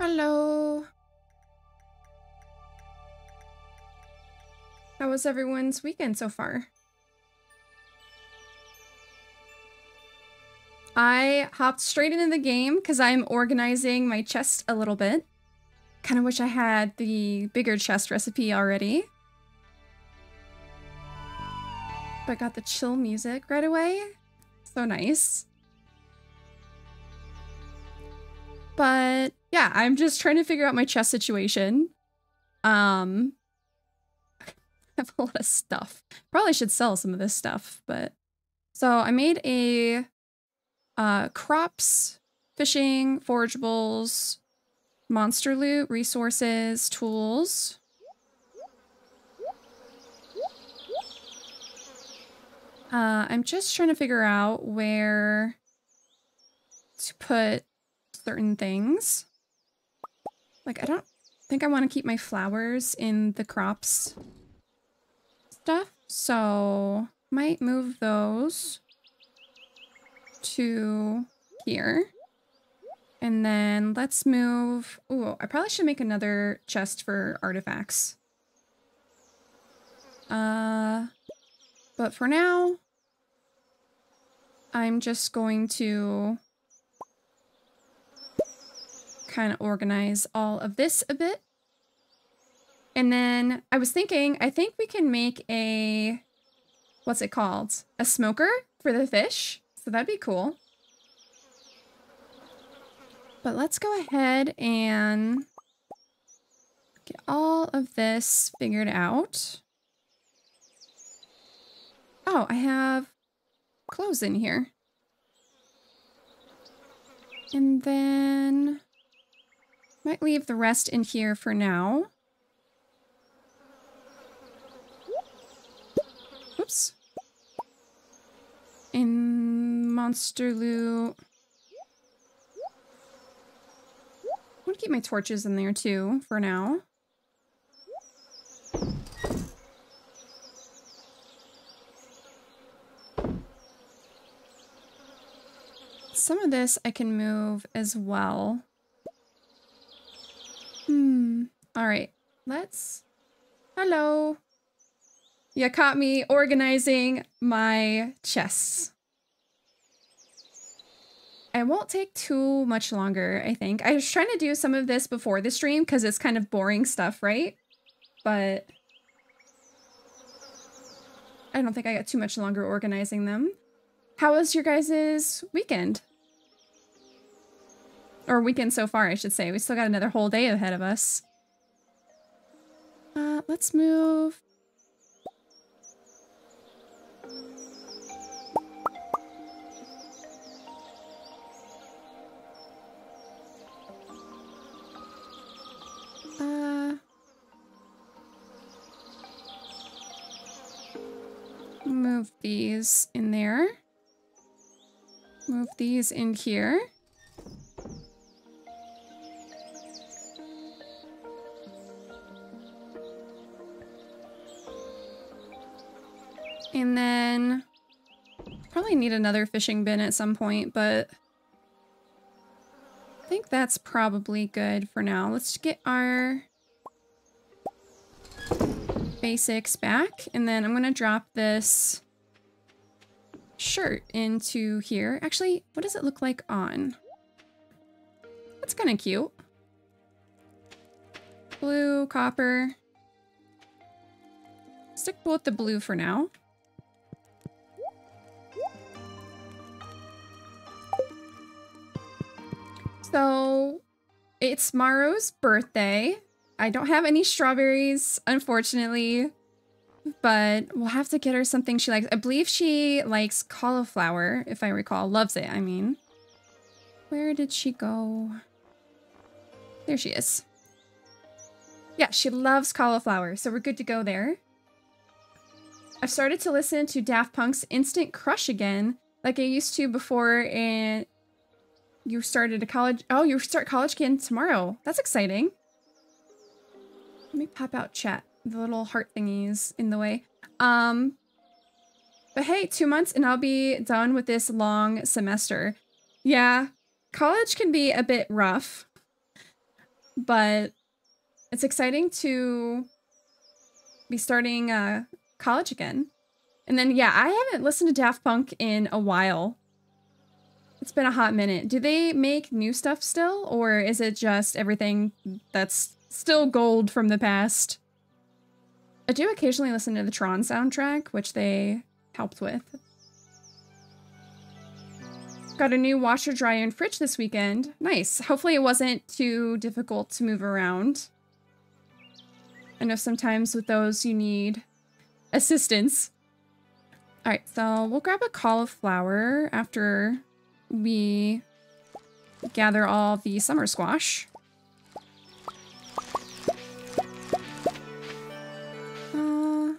Hello. How was everyone's weekend so far? I hopped straight into the game because I'm organizing my chest a little bit. Kind of wish I had the bigger chest recipe already. But got the chill music right away. So nice. But yeah, I'm just trying to figure out my chest situation. Um, I have a lot of stuff. Probably should sell some of this stuff, but so I made a uh, crops, fishing, forageables, monster loot, resources, tools. Uh, I'm just trying to figure out where to put certain things. Like, I don't think I want to keep my flowers in the crops stuff, so might move those to here. And then let's move... Ooh, I probably should make another chest for artifacts. Uh, but for now, I'm just going to kind of organize all of this a bit. And then I was thinking, I think we can make a, what's it called? A smoker for the fish. So that'd be cool. But let's go ahead and get all of this figured out. Oh, I have clothes in here. And then might leave the rest in here for now. Oops. In monster loot. I'm gonna keep my torches in there too for now. Some of this I can move as well. Hmm. All right. Let's... Hello. You caught me organizing my chests. It won't take too much longer, I think. I was trying to do some of this before the stream because it's kind of boring stuff, right? But I don't think I got too much longer organizing them. How was your guys' weekend? Or weekend so far, I should say. We still got another whole day ahead of us. Uh, let's move Uh, move these in there. Move these in here. And then probably need another fishing bin at some point, but I think that's probably good for now. Let's get our basics back, and then I'm going to drop this shirt into here. Actually, what does it look like on? That's kind of cute. Blue, copper. Stick with the blue for now. So it's Maru's birthday. I don't have any strawberries, unfortunately, but we'll have to get her something she likes. I believe she likes cauliflower, if I recall. Loves it, I mean. Where did she go? There she is. Yeah, she loves cauliflower, so we're good to go there. I've started to listen to Daft Punk's Instant Crush again, like I used to before, and you started a college. Oh, you start college again tomorrow. That's exciting. Let me pop out chat. The little heart thingies in the way. Um, but hey, two months and I'll be done with this long semester. Yeah, college can be a bit rough. but it's exciting to be starting uh, college again. And then, yeah, I haven't listened to Daft Punk in a while. It's been a hot minute. Do they make new stuff still, or is it just everything that's still gold from the past? I do occasionally listen to the Tron soundtrack, which they helped with. Got a new washer, dryer, and fridge this weekend. Nice. Hopefully it wasn't too difficult to move around. I know sometimes with those you need assistance. All right, so we'll grab a cauliflower after we gather all the summer squash. Uh,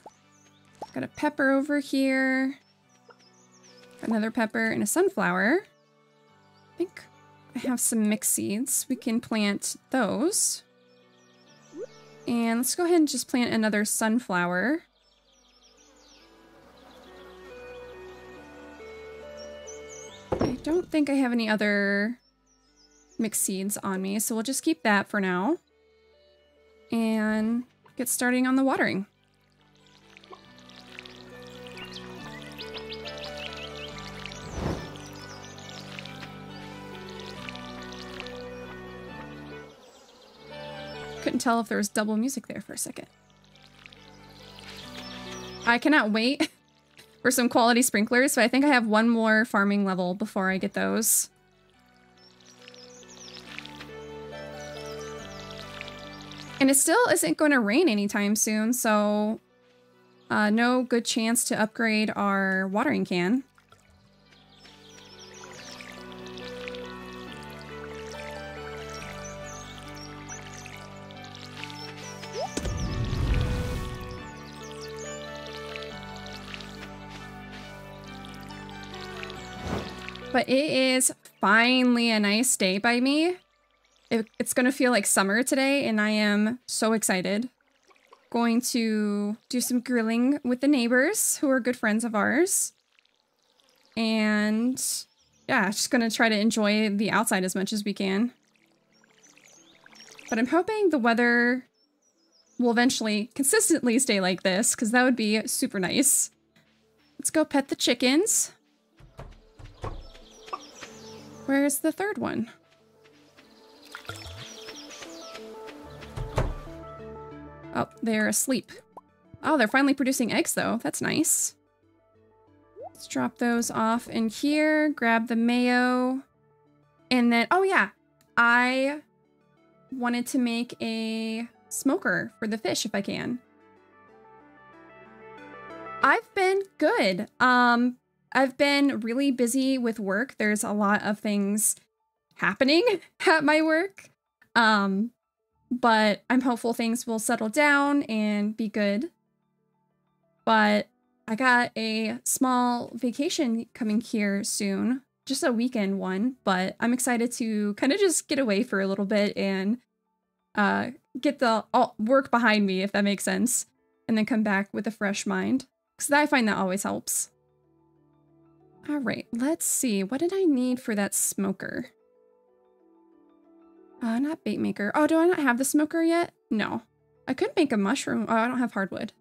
got a pepper over here. Another pepper and a sunflower. I think I have some mixed seeds. We can plant those. And let's go ahead and just plant another sunflower. I don't think I have any other mixed seeds on me, so we'll just keep that for now. And get starting on the watering. Couldn't tell if there was double music there for a second. I cannot wait for some quality sprinklers, but I think I have one more farming level before I get those. And it still isn't going to rain anytime soon, so uh, no good chance to upgrade our watering can. But it is finally a nice day by me. It, it's going to feel like summer today, and I am so excited. Going to do some grilling with the neighbors, who are good friends of ours. And yeah, just going to try to enjoy the outside as much as we can. But I'm hoping the weather will eventually consistently stay like this, because that would be super nice. Let's go pet the chickens. Where's the third one? Oh, they're asleep. Oh, they're finally producing eggs, though. That's nice. Let's drop those off in here. Grab the mayo. And then, oh yeah, I wanted to make a smoker for the fish if I can. I've been good. Um, I've been really busy with work. There's a lot of things happening at my work. Um, but I'm hopeful things will settle down and be good. But I got a small vacation coming here soon, just a weekend one, but I'm excited to kind of just get away for a little bit and uh, get the all work behind me, if that makes sense, and then come back with a fresh mind. Because I find that always helps. All right, let's see. What did I need for that smoker? Uh, not bait maker. Oh, do I not have the smoker yet? No. I could make a mushroom. Oh, I don't have hardwood.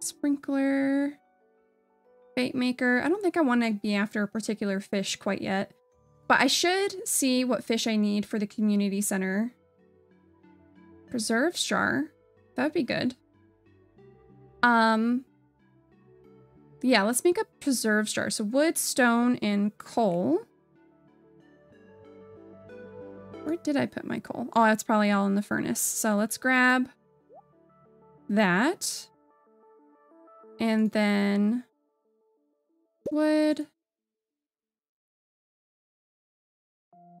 Sprinkler. Bait maker. I don't think I want to be after a particular fish quite yet. But I should see what fish I need for the community center. Preserves jar. That would be good. Um, yeah, let's make a preserves jar. So wood, stone, and coal. Where did I put my coal? Oh, that's probably all in the furnace. So let's grab that. And then wood.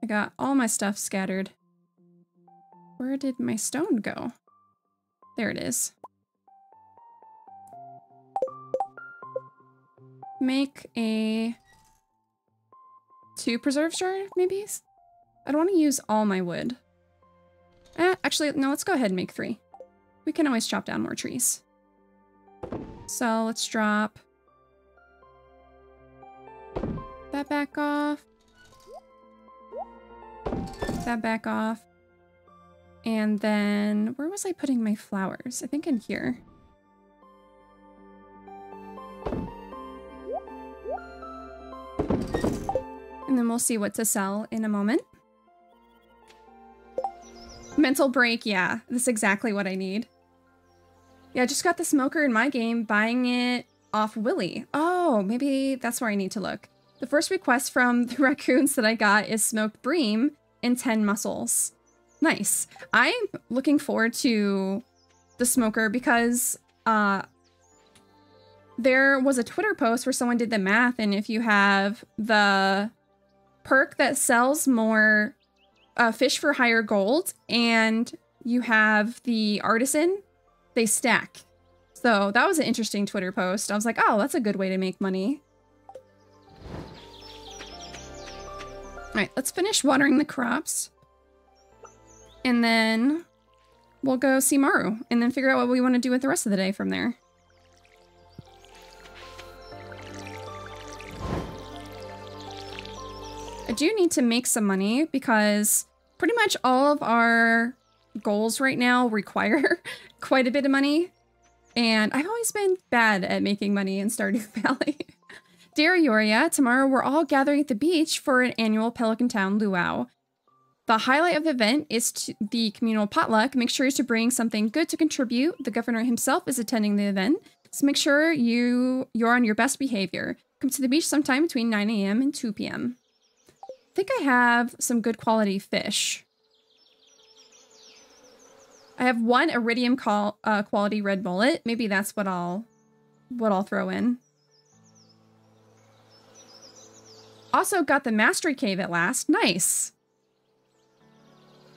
I got all my stuff scattered. Where did my stone go? There it is. Make a two preserve jar, maybe? I don't want to use all my wood. Eh, actually, no, let's go ahead and make three. We can always chop down more trees. So let's drop that back off. That back off. And then where was I putting my flowers? I think in here. And then we'll see what to sell in a moment. Mental break, yeah. This is exactly what I need. Yeah, I just got the smoker in my game, buying it off Willy. Oh, maybe that's where I need to look. The first request from the raccoons that I got is smoked bream and 10 mussels. Nice. I'm looking forward to the smoker because uh, there was a Twitter post where someone did the math, and if you have the perk that sells more uh, fish for higher gold and you have the artisan, they stack. So that was an interesting Twitter post. I was like, oh, that's a good way to make money. All right, let's finish watering the crops. And then we'll go see Maru and then figure out what we want to do with the rest of the day from there. Do need to make some money because pretty much all of our goals right now require quite a bit of money. And I've always been bad at making money in Stardew Valley. Dear Yoria, tomorrow we're all gathering at the beach for an annual Pelican Town luau. The highlight of the event is the communal potluck. Make sure to bring something good to contribute. The governor himself is attending the event, so make sure you you're on your best behavior. Come to the beach sometime between 9 a.m. and 2 p.m think I have some good quality fish. I have one iridium call, uh, quality red mullet. Maybe that's what I'll what I'll throw in. Also got the Mastery Cave at last. Nice.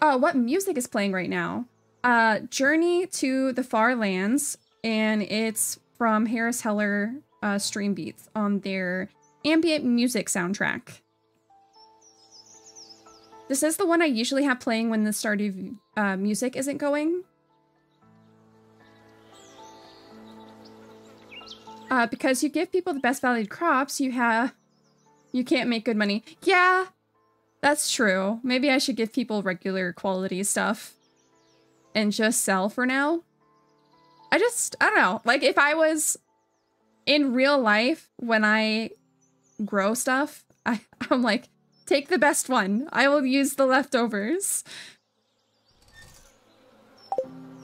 Oh, what music is playing right now? Uh, Journey to the Far Lands, and it's from Harris Heller uh, Stream Beats on their ambient music soundtrack. This is the one I usually have playing when the Stardew uh, music isn't going. Uh, because you give people the best valued crops, you have... You can't make good money. Yeah, that's true. Maybe I should give people regular quality stuff and just sell for now. I just, I don't know. Like, if I was in real life when I grow stuff, I, I'm like, Take the best one. I will use the leftovers.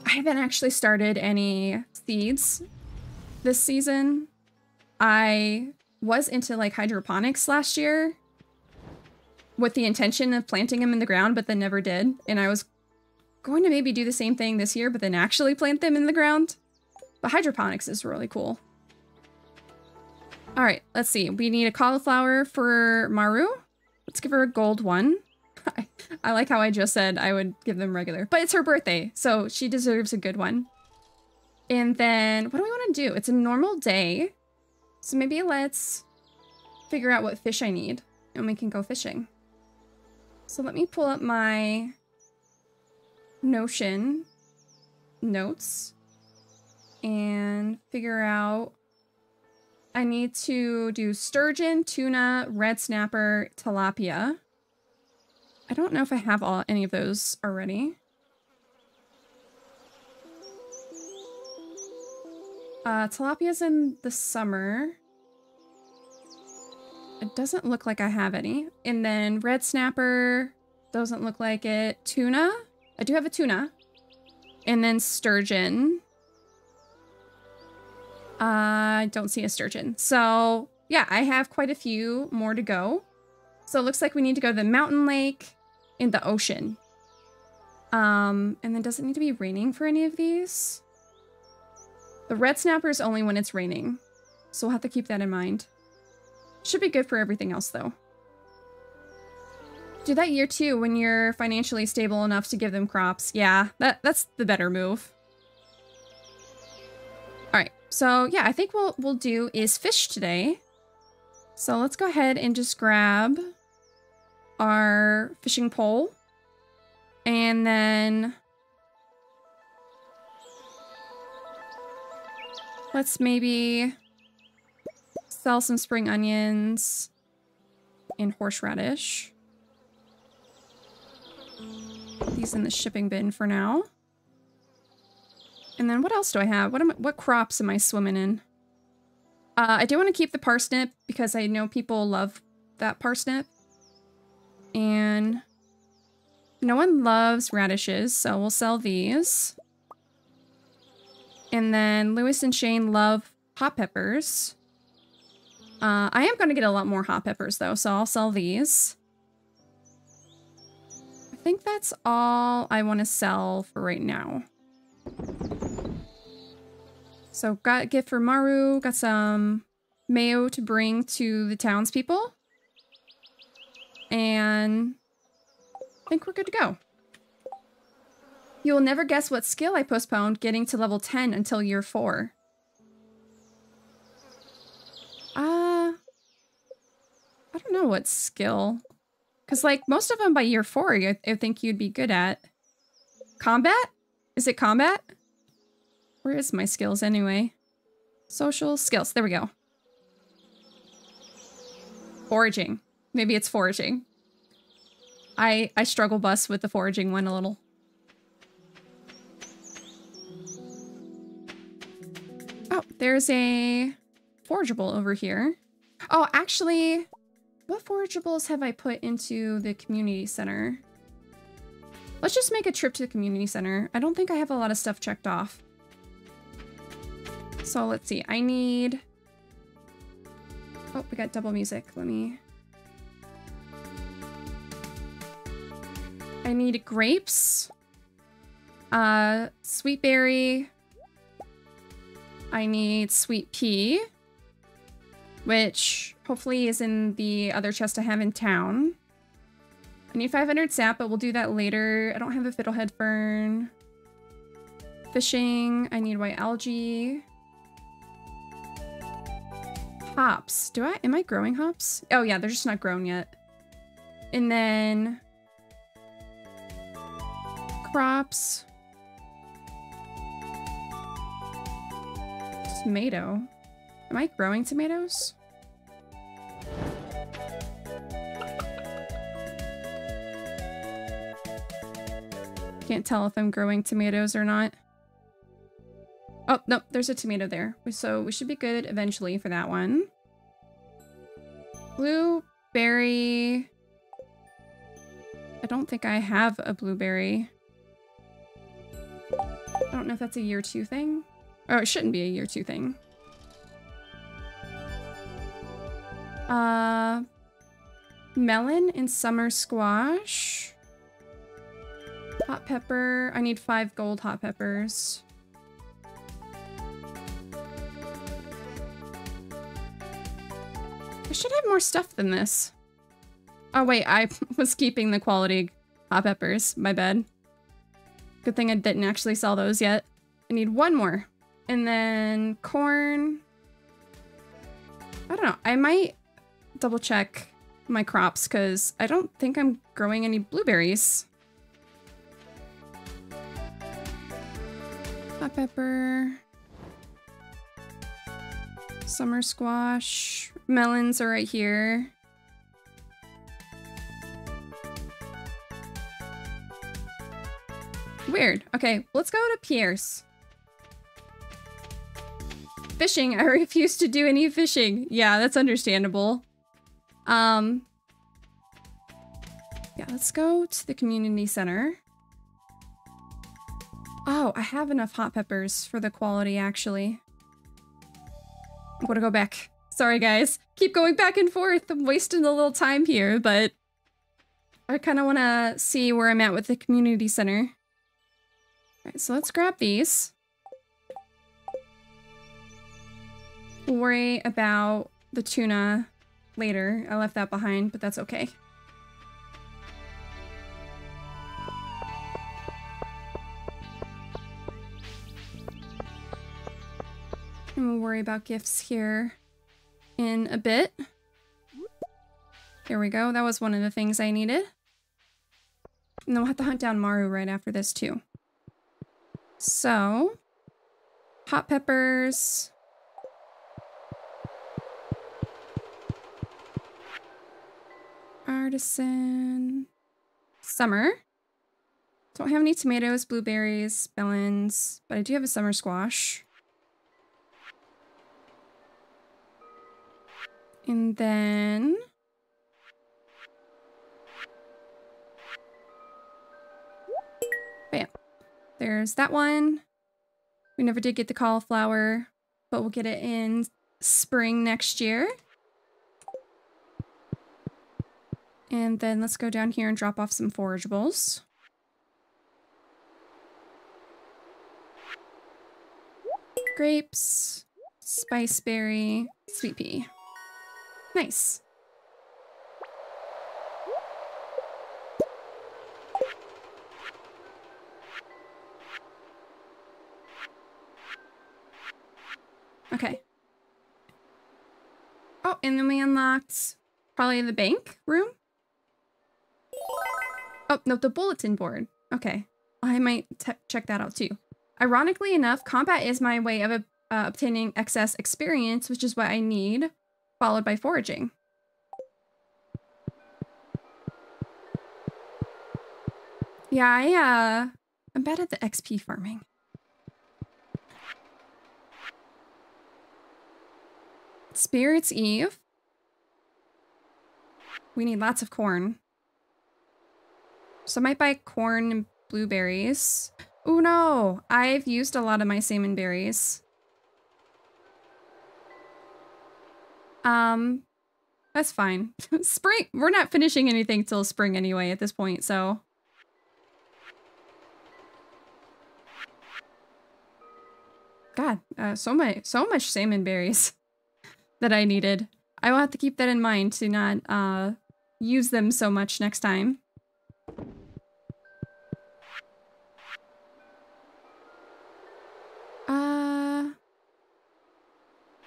I haven't actually started any seeds this season. I was into like hydroponics last year with the intention of planting them in the ground, but then never did. And I was going to maybe do the same thing this year, but then actually plant them in the ground. But hydroponics is really cool. All right, let's see. We need a cauliflower for Maru. Let's give her a gold one. I, I like how I just said I would give them regular. But it's her birthday, so she deserves a good one. And then, what do we want to do? It's a normal day. So maybe let's figure out what fish I need. And we can go fishing. So let me pull up my Notion notes and figure out I need to do sturgeon, tuna, red snapper, tilapia. I don't know if I have all any of those already. Uh, tilapia's in the summer. It doesn't look like I have any. And then red snapper doesn't look like it. Tuna. I do have a tuna. And then sturgeon. I don't see a sturgeon. So yeah, I have quite a few more to go. So it looks like we need to go to the mountain lake in the ocean. Um, and then does it need to be raining for any of these? The red snapper is only when it's raining. So we'll have to keep that in mind. Should be good for everything else though. Do that year two when you're financially stable enough to give them crops. Yeah, that, that's the better move. So yeah, I think what we'll do is fish today. So let's go ahead and just grab our fishing pole. And then let's maybe sell some spring onions and horseradish. these in the shipping bin for now. And then what else do I have? What am I, what crops am I swimming in? Uh, I do want to keep the parsnip because I know people love that parsnip. And no one loves radishes, so we'll sell these. And then Lewis and Shane love hot peppers. Uh, I am going to get a lot more hot peppers though, so I'll sell these. I think that's all I want to sell for right now. So got a gift for Maru, got some mayo to bring to the townspeople. And I think we're good to go. You will never guess what skill I postponed getting to level 10 until year 4. Uh, I don't know what skill. Because, like, most of them by year 4, I, I think you'd be good at. Combat? Is it combat? Where is my skills anyway? Social skills. There we go. Foraging. Maybe it's foraging. I I struggle bus with the foraging one a little. Oh, there's a forageable over here. Oh, actually, what forageables have I put into the community center? Let's just make a trip to the community center. I don't think I have a lot of stuff checked off. So let's see. I need... Oh, we got double music. Let me... I need grapes. Uh, sweet berry. I need sweet pea. Which hopefully is in the other chest I have in town. I need 500 sap, but we'll do that later. I don't have a fiddlehead fern. Fishing. I need white algae. Hops. Do I? Am I growing hops? Oh yeah, they're just not grown yet. And then crops. Tomato. Am I growing tomatoes? Can't tell if I'm growing tomatoes or not. Oh, no, there's a tomato there. So we should be good eventually for that one. Blueberry. I don't think I have a blueberry. I don't know if that's a year two thing. Oh, it shouldn't be a year two thing. Uh, melon and summer squash. Hot pepper. I need five gold hot peppers. Should have more stuff than this. Oh wait, I was keeping the quality hot peppers. My bad. Good thing I didn't actually sell those yet. I need one more. And then corn. I don't know. I might double check my crops because I don't think I'm growing any blueberries. Hot pepper. Summer squash. Melons are right here. Weird. Okay, let's go to Pierce. Fishing. I refuse to do any fishing. Yeah, that's understandable. Um, yeah, let's go to the community center. Oh, I have enough hot peppers for the quality, actually. I'm gonna go back. Sorry, guys. Keep going back and forth. I'm wasting a little time here, but I kind of want to see where I'm at with the community center. Alright, so let's grab these. Worry about the tuna later. I left that behind, but that's okay. And we'll worry about gifts here in a bit. There we go. That was one of the things I needed. And then we'll have to hunt down Maru right after this too. So, hot peppers. Artisan. Summer. Don't have any tomatoes, blueberries, melons, but I do have a summer squash. And then... Oh, Bam. There's that one. We never did get the cauliflower, but we'll get it in spring next year. And then let's go down here and drop off some forageables. Grapes, spiceberry, sweet pea. Nice. Okay. Oh, and then we unlocked probably the bank room. Oh, no, the bulletin board. Okay. I might check that out too. Ironically enough, combat is my way of uh, obtaining excess experience, which is what I need, followed by foraging. Yeah, I, uh, I'm bad at the XP farming. Spirits Eve. We need lots of corn. So I might buy corn and blueberries. Oh no, I've used a lot of my salmon berries. Um, that's fine. spring, we're not finishing anything till spring anyway at this point, so. God, uh, so much, so much salmon berries that I needed. I will have to keep that in mind to not uh, use them so much next time.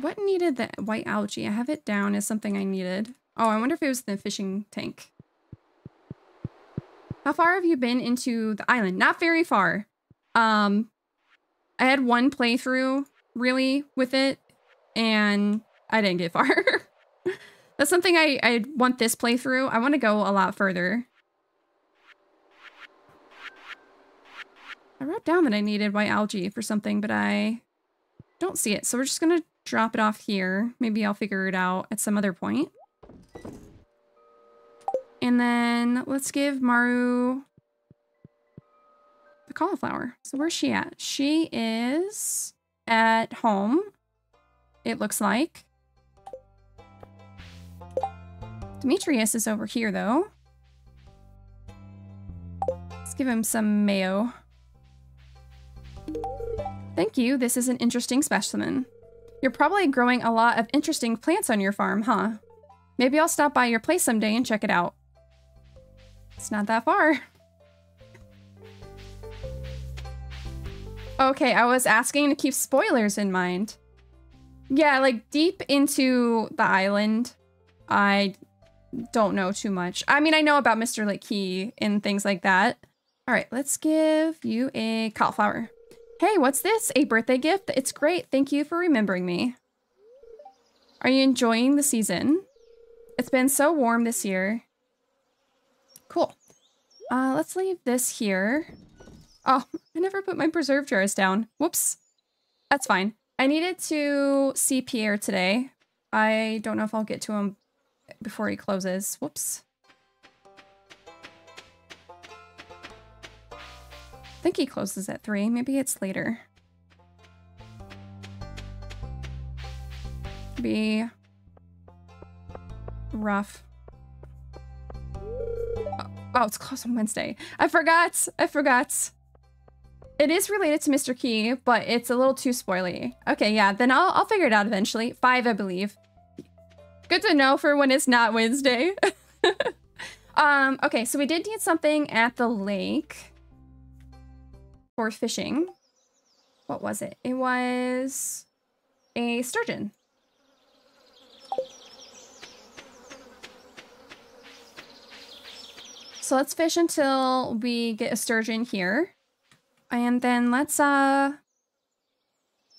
What needed the white algae? I have it down as something I needed. Oh, I wonder if it was the fishing tank. How far have you been into the island? Not very far. Um, I had one playthrough, really, with it, and I didn't get far. That's something I, I want this playthrough. I want to go a lot further. I wrote down that I needed white algae for something, but I don't see it. So we're just going to drop it off here. Maybe I'll figure it out at some other point. And then let's give Maru the cauliflower. So where's she at? She is at home, it looks like. Demetrius is over here, though. Let's give him some mayo. Thank you, this is an interesting specimen. You're probably growing a lot of interesting plants on your farm, huh? Maybe I'll stop by your place someday and check it out. It's not that far. Okay, I was asking to keep spoilers in mind. Yeah, like deep into the island, I don't know too much. I mean, I know about Mr. Lakey and things like that. All right, let's give you a cauliflower. Hey, what's this? A birthday gift? It's great. Thank you for remembering me. Are you enjoying the season? It's been so warm this year. Cool. Uh, let's leave this here. Oh, I never put my preserve jars down. Whoops. That's fine. I needed to see Pierre today. I don't know if I'll get to him before he closes. Whoops. I think he closes at 3. Maybe it's later. Be rough. Oh, oh, it's closed on Wednesday. I forgot. I forgot. It is related to Mr. Qi, but it's a little too spoily. Okay, yeah, then I'll, I'll figure it out eventually. Five, I believe. Good to know for when it's not Wednesday. um, okay, so we did need something at the lake for fishing. What was it? It was a sturgeon. So let's fish until we get a sturgeon here. And then let's uh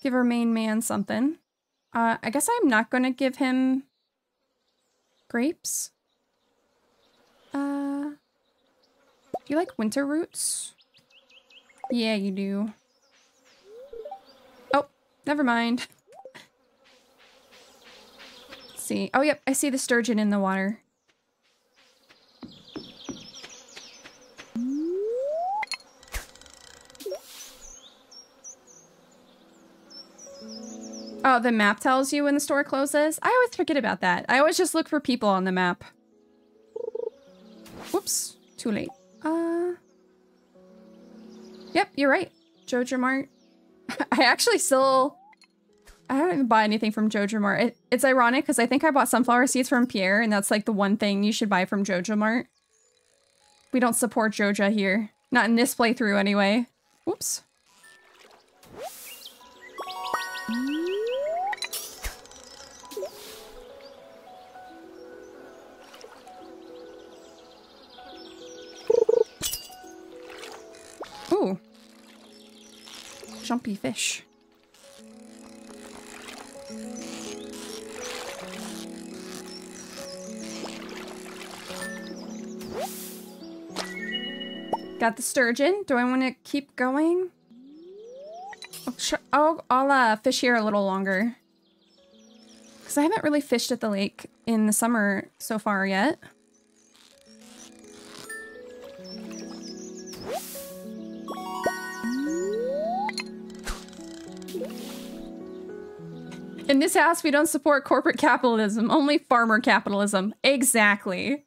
give our main man something. Uh, I guess I'm not going to give him grapes. Uh, do you like winter roots? Yeah, you do. Oh, never mind. See. Oh, yep, I see the sturgeon in the water. Oh, the map tells you when the store closes? I always forget about that. I always just look for people on the map. Whoops. Too late. Uh... Yep, you're right. Joja Mart. I actually still... I don't even buy anything from Joja Mart. It, it's ironic because I think I bought sunflower seeds from Pierre and that's like the one thing you should buy from Joja Mart. We don't support Joja here. Not in this playthrough anyway. Whoops. Jumpy fish. Got the sturgeon. Do I want to keep going? I'll, I'll, I'll uh, fish here a little longer. Because I haven't really fished at the lake in the summer so far yet. In this house, we don't support corporate capitalism, only farmer capitalism. Exactly.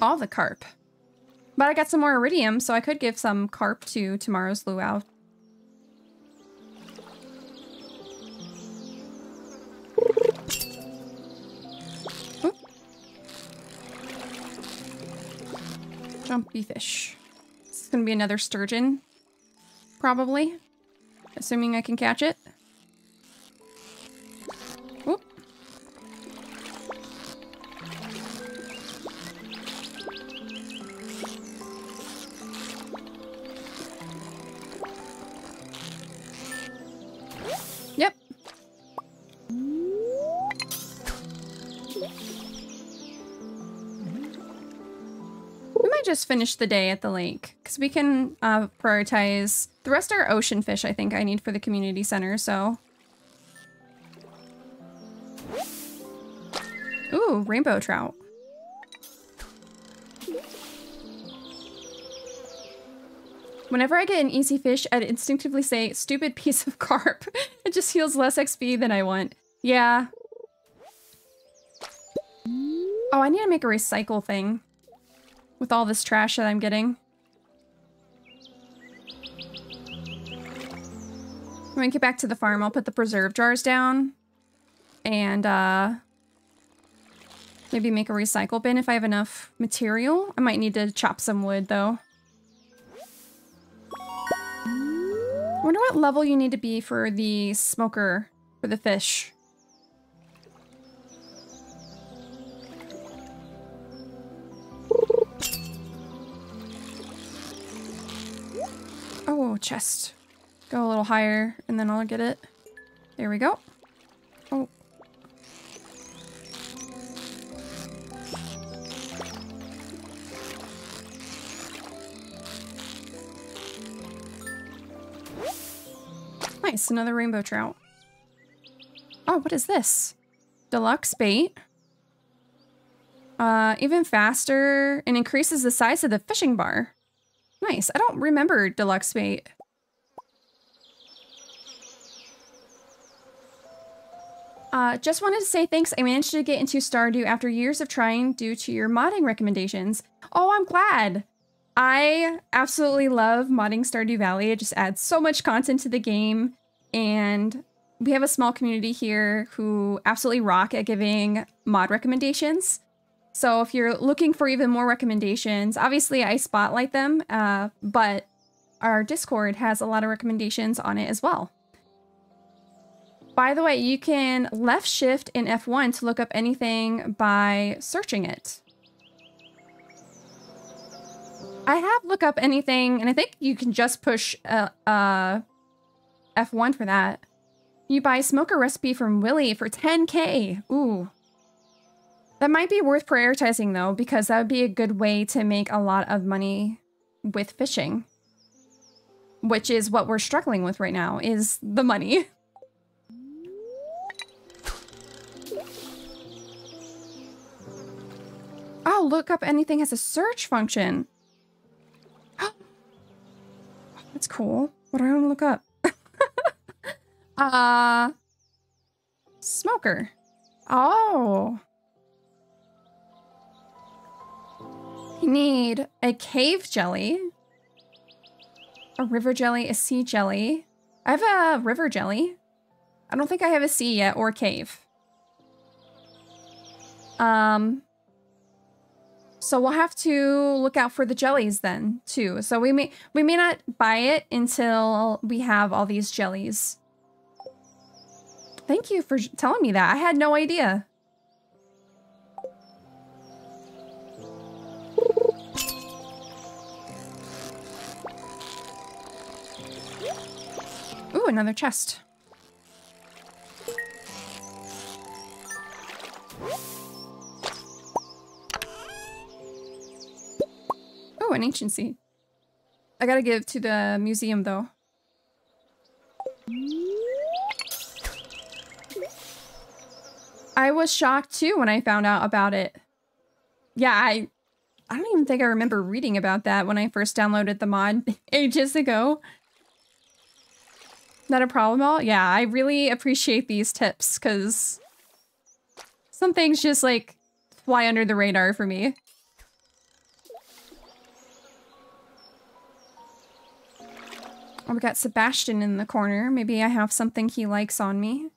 All the carp. But I got some more iridium, so I could give some carp to tomorrow's luau Jumpy fish. This is gonna be another sturgeon. Probably. Assuming I can catch it. Just finish the day at the lake because we can uh, prioritize the rest are ocean fish I think I need for the community center so Ooh, rainbow trout. Whenever I get an easy fish, I'd instinctively say, stupid piece of carp. it just heals less XP than I want. Yeah. Oh, I need to make a recycle thing with all this trash that I'm getting. When we get back to the farm, I'll put the preserve jars down and uh, maybe make a recycle bin if I have enough material. I might need to chop some wood though. I wonder what level you need to be for the smoker for the fish. Oh, chest. Go a little higher and then I'll get it. There we go. Oh. Nice, another rainbow trout. Oh, what is this? Deluxe bait. Uh, even faster and increases the size of the fishing bar. Nice. I don't remember deluxe bait. Uh, just wanted to say thanks. I managed to get into Stardew after years of trying due to your modding recommendations. Oh, I'm glad. I absolutely love modding Stardew Valley. It just adds so much content to the game. And we have a small community here who absolutely rock at giving mod recommendations. So if you're looking for even more recommendations, obviously I spotlight them, uh, but our Discord has a lot of recommendations on it as well. By the way, you can left shift in F1 to look up anything by searching it. I have look up anything, and I think you can just push uh, uh, F1 for that. You buy smoker recipe from Willy for 10k. Ooh. That might be worth prioritizing though, because that would be a good way to make a lot of money with fishing. Which is what we're struggling with right now, is the money. Oh, look up anything has a search function. That's cool. What do I want to look up? uh, smoker. Oh. Need a cave jelly, a river jelly, a sea jelly. I have a river jelly. I don't think I have a sea yet or cave. Um, so we'll have to look out for the jellies then too. So we may we may not buy it until we have all these jellies. Thank you for telling me that. I had no idea. Another chest. Oh, an ancient anciency. I gotta give to the museum though. I was shocked too when I found out about it. Yeah, I I don't even think I remember reading about that when I first downloaded the mod ages ago. Not a problem at all? Yeah, I really appreciate these tips because some things just like fly under the radar for me. Oh, we got Sebastian in the corner. Maybe I have something he likes on me.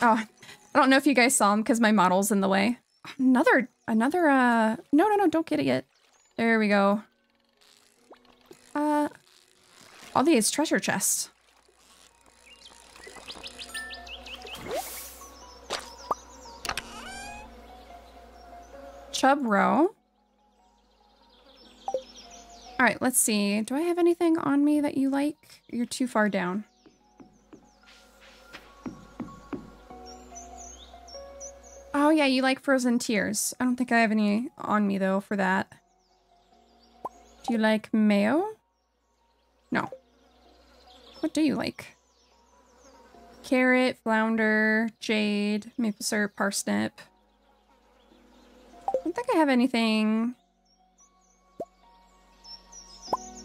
Oh, I don't know if you guys saw him because my model's in the way. Another, another, uh, no, no, no, don't get it yet. There we go. Uh, all these treasure chests. Chub roe. All right, let's see. Do I have anything on me that you like? You're too far down. Oh yeah, you like frozen tears. I don't think I have any on me though for that. Do you like mayo? No. What do you like? Carrot, flounder, jade, maple syrup, parsnip. I don't think I have anything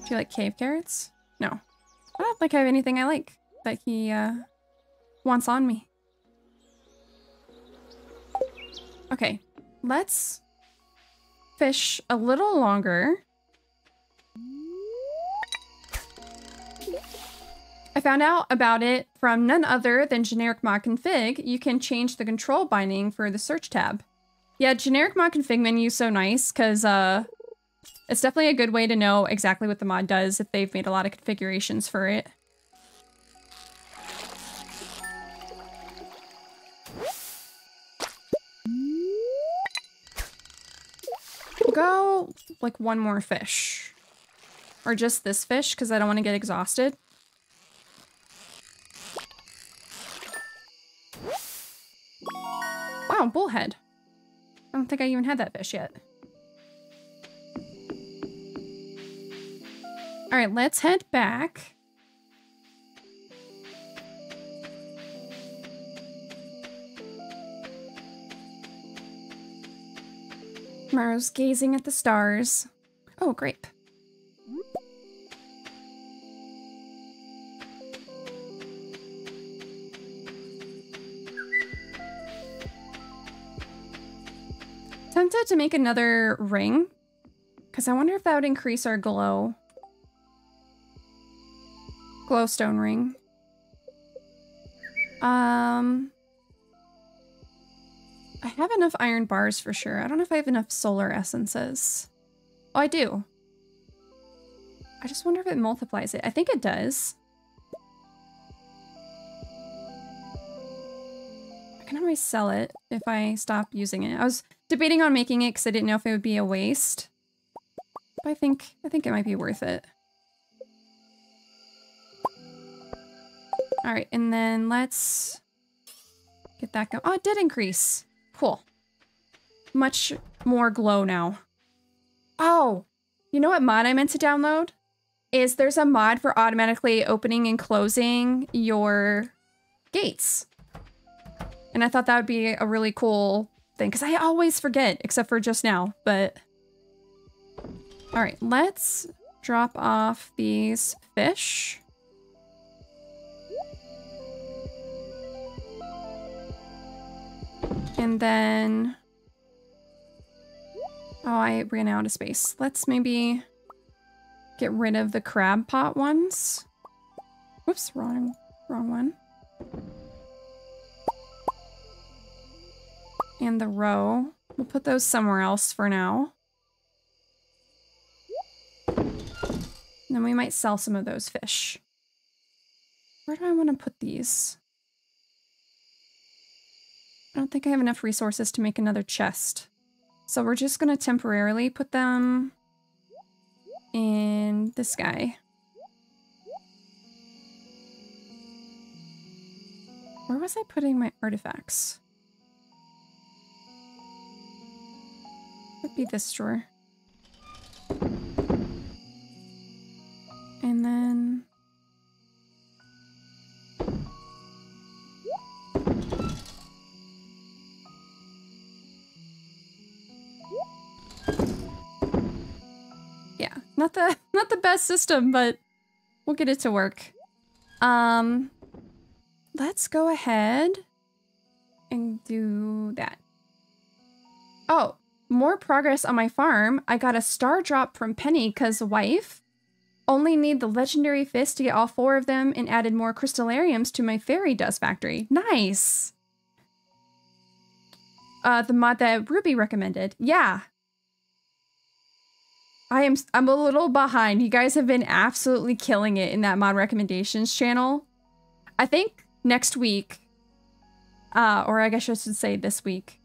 do you like cave carrots? No. I don't think I have anything I like that he uh, wants on me. Okay, let's fish a little longer. I found out about it from none other than generic mod config. You can change the control binding for the search tab. Yeah, generic mod config menu is so nice because uh, it's definitely a good way to know exactly what the mod does if they've made a lot of configurations for it. Go like one more fish. Or just this fish because I don't want to get exhausted. Wow, bullhead. I don't think I even had that fish yet. All right, let's head back. Maru's gazing at the stars. Oh, grape. Tempted to make another ring, because I wonder if that would increase our glow glowstone ring. Um, I have enough iron bars for sure. I don't know if I have enough solar essences. Oh, I do. I just wonder if it multiplies it. I think it does. I can always sell it if I stop using it. I was debating on making it because I didn't know if it would be a waste. But I think I think it might be worth it. All right, and then let's get that going. Oh, it did increase. Cool. Much more glow now. Oh, you know what mod I meant to download? Is there's a mod for automatically opening and closing your gates. And I thought that would be a really cool thing because I always forget, except for just now, but... All right, let's drop off these fish. And then... Oh, I ran out of space. Let's maybe get rid of the crab pot ones. Whoops, wrong, wrong one. And the row. We'll put those somewhere else for now. Then we might sell some of those fish. Where do I want to put these? I don't think I have enough resources to make another chest. So we're just going to temporarily put them in this guy. Where was I putting my artifacts? Would be this drawer. And then Yeah, Not the not the best system, but we'll get it to work. Um let's go ahead and do that. Oh, more progress on my farm. I got a star drop from Penny because wife. Only need the legendary fist to get all four of them and added more crystallariums to my fairy dust factory. Nice. Uh, the mod that Ruby recommended. Yeah, I am I'm a little behind. You guys have been absolutely killing it in that mod recommendations channel. I think next week, uh, or I guess I should say this week.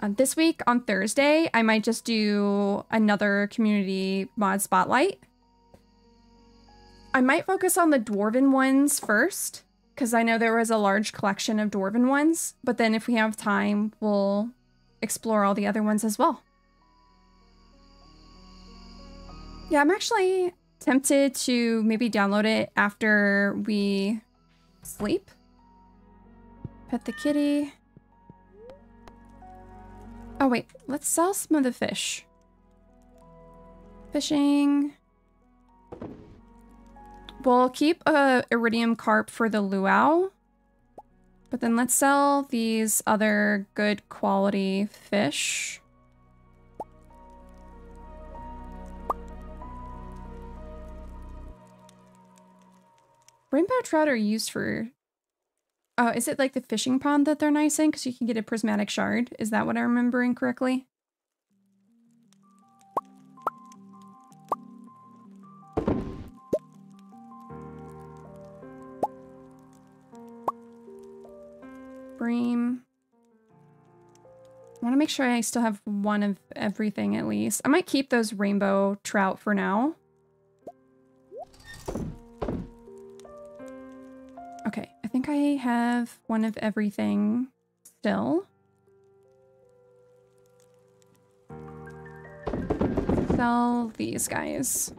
Uh, this week on Thursday, I might just do another community mod spotlight. I might focus on the dwarven ones first, because I know there was a large collection of dwarven ones, but then if we have time, we'll explore all the other ones as well. Yeah, I'm actually tempted to maybe download it after we sleep. Pet the kitty. Oh wait, let's sell some of the fish. Fishing. We'll keep a iridium carp for the luau. But then let's sell these other good quality fish. Rainbow trout are used for... Oh, is it like the fishing pond that they're nice in? Because you can get a prismatic shard. Is that what I'm remembering correctly? Bream. I want to make sure I still have one of everything at least. I might keep those rainbow trout for now. I have one of everything still. Sell these guys.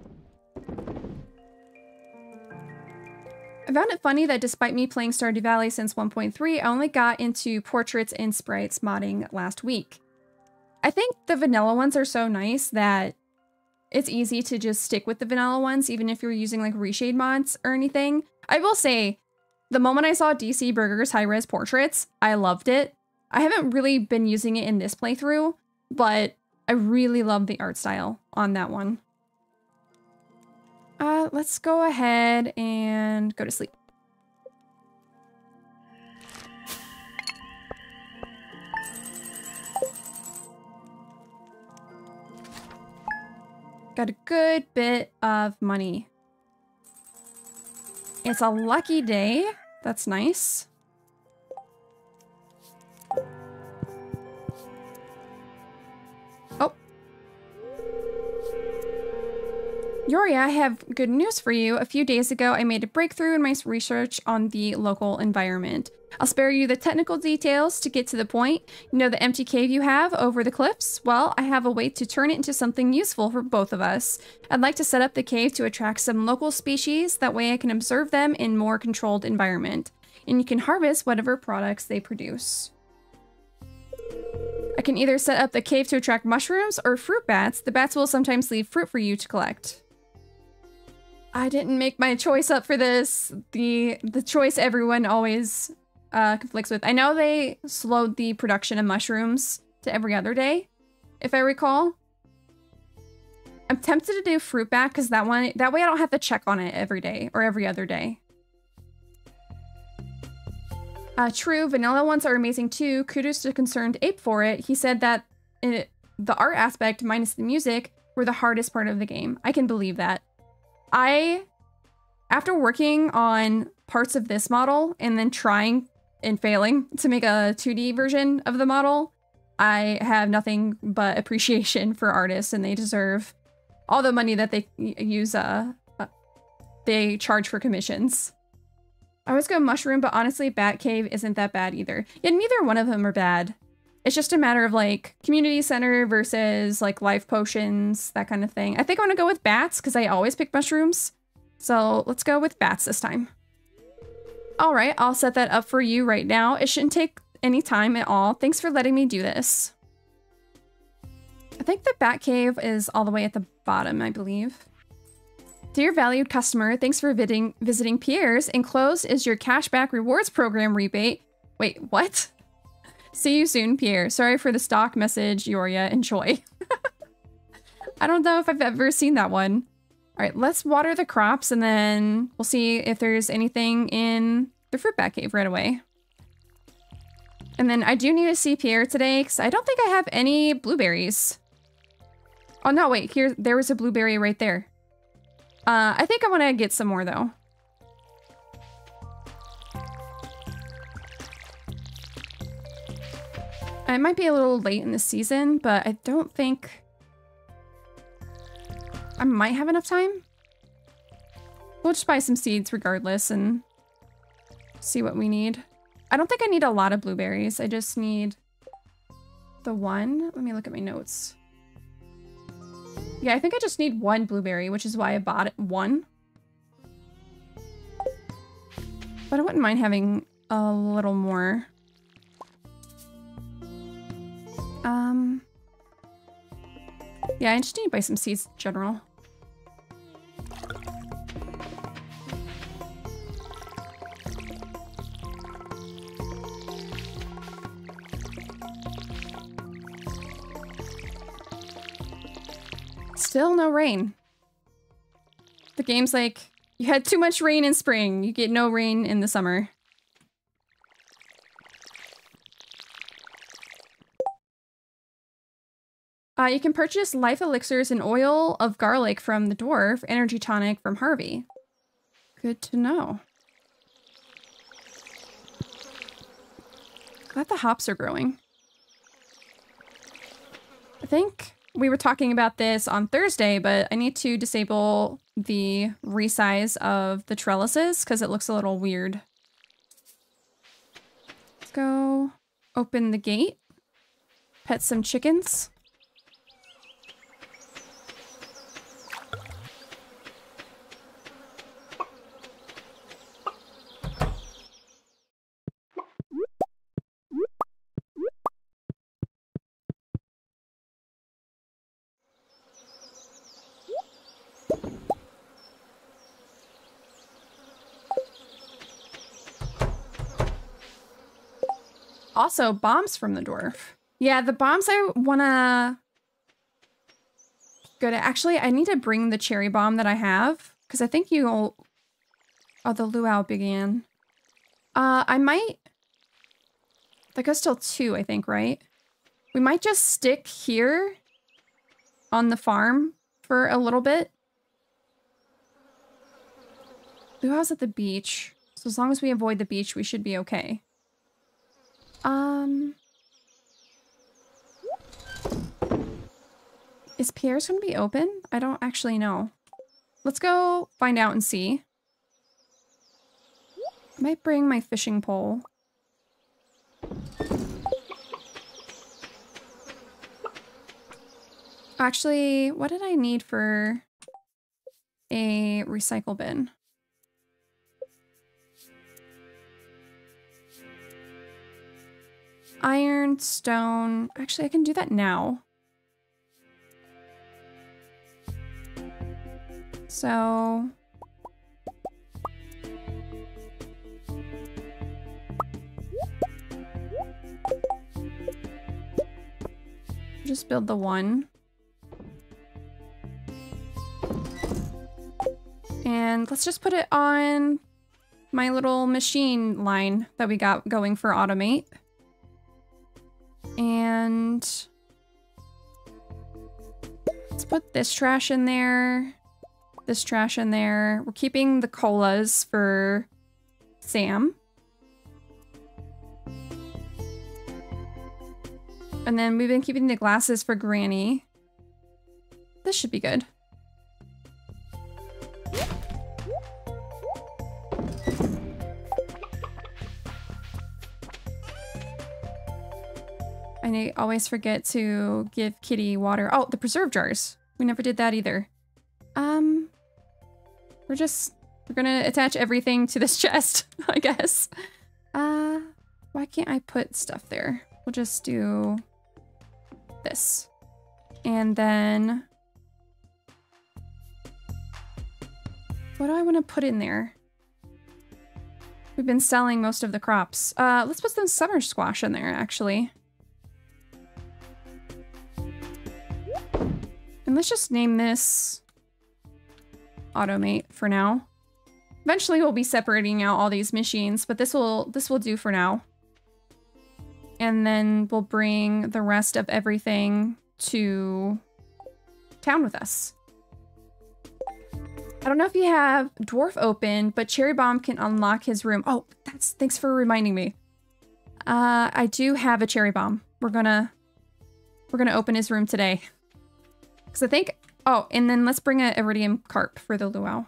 I found it funny that despite me playing Stardew Valley since 1.3, I only got into portraits and sprites modding last week. I think the vanilla ones are so nice that it's easy to just stick with the vanilla ones, even if you're using like reshade mods or anything. I will say, the moment I saw DCBurger's high-res portraits, I loved it. I haven't really been using it in this playthrough, but I really love the art style on that one. Uh, let's go ahead and go to sleep. Got a good bit of money. It's a lucky day. That's nice. Oh. Yoria, I have good news for you. A few days ago, I made a breakthrough in my research on the local environment. I'll spare you the technical details to get to the point. You know the empty cave you have over the cliffs? Well, I have a way to turn it into something useful for both of us. I'd like to set up the cave to attract some local species, that way I can observe them in more controlled environment. And you can harvest whatever products they produce. I can either set up the cave to attract mushrooms or fruit bats. The bats will sometimes leave fruit for you to collect. I didn't make my choice up for this. The the choice everyone always uh, conflicts with. I know they slowed the production of mushrooms to every other day, if I recall. I'm tempted to do fruit back because that one that way I don't have to check on it every day or every other day. Uh, true, vanilla ones are amazing too. Kudos to ConcernedApe for it. He said that it, the art aspect minus the music were the hardest part of the game. I can believe that. I, after working on parts of this model and then trying and failing to make a 2D version of the model, I have nothing but appreciation for artists and they deserve all the money that they use, uh, uh they charge for commissions. I always go mushroom, but honestly, Batcave isn't that bad either. Yeah, neither one of them are bad. It's just a matter of like community center versus like life potions, that kind of thing. I think I want to go with bats because I always pick mushrooms. So let's go with bats this time. All right, I'll set that up for you right now. It shouldn't take any time at all. Thanks for letting me do this. I think the bat cave is all the way at the bottom, I believe. Dear valued customer, thanks for visiting, visiting Pierre's. Enclosed is your cashback rewards program rebate. Wait, what? See you soon, Pierre. Sorry for the stock message, Yoria. Enjoy. I don't know if I've ever seen that one. All right, let's water the crops and then we'll see if there's anything in the fruit bat cave right away. And then I do need to see Pierre today because I don't think I have any blueberries. Oh no, wait, here, there was a blueberry right there. Uh, I think I want to get some more though. It might be a little late in the season, but I don't think I might have enough time. We'll just buy some seeds regardless and see what we need. I don't think I need a lot of blueberries. I just need the one. Let me look at my notes. Yeah, I think I just need one blueberry, which is why I bought it one. But I wouldn't mind having a little more. Um, yeah, I just need to buy some seeds in general. Still no rain. The game's like, you had too much rain in spring. You get no rain in the summer. Uh, you can purchase life elixirs and oil of garlic from the dwarf, energy tonic from Harvey. Good to know. Glad the hops are growing. I think we were talking about this on Thursday, but I need to disable the resize of the trellises because it looks a little weird. Let's go open the gate, pet some chickens. Also, bombs from the dwarf. Yeah, the bombs I wanna go to. Actually, I need to bring the cherry bomb that I have because I think you'll. Oh, the luau began. Uh, I might. That goes till two, I think, right? We might just stick here on the farm for a little bit. Luau's at the beach. So as long as we avoid the beach, we should be okay. Um... Is Pierre's going to be open? I don't actually know. let's go find out and see. I might bring my fishing pole. Actually, what did I need for a recycle bin? Iron, stone. Actually, I can do that now. So... Just build the one. And let's just put it on my little machine line that we got going for automate. And let's put this trash in there, this trash in there. We're keeping the colas for Sam. And then we've been keeping the glasses for Granny. This should be good. I always forget to give Kitty water. Oh, the preserve jars. We never did that either. Um, we're just, we're gonna attach everything to this chest, I guess. Uh, why can't I put stuff there? We'll just do this. And then, what do I want to put in there? We've been selling most of the crops. Uh, let's put some summer squash in there, actually. And let's just name this Automate for now. Eventually we'll be separating out all these machines, but this will this will do for now. And then we'll bring the rest of everything to town with us. I don't know if you have Dwarf open, but Cherry Bomb can unlock his room. Oh, that's thanks for reminding me. Uh, I do have a Cherry Bomb. We're gonna we're gonna open his room today. Because I think... Oh, and then let's bring a Iridium Carp for the Luau.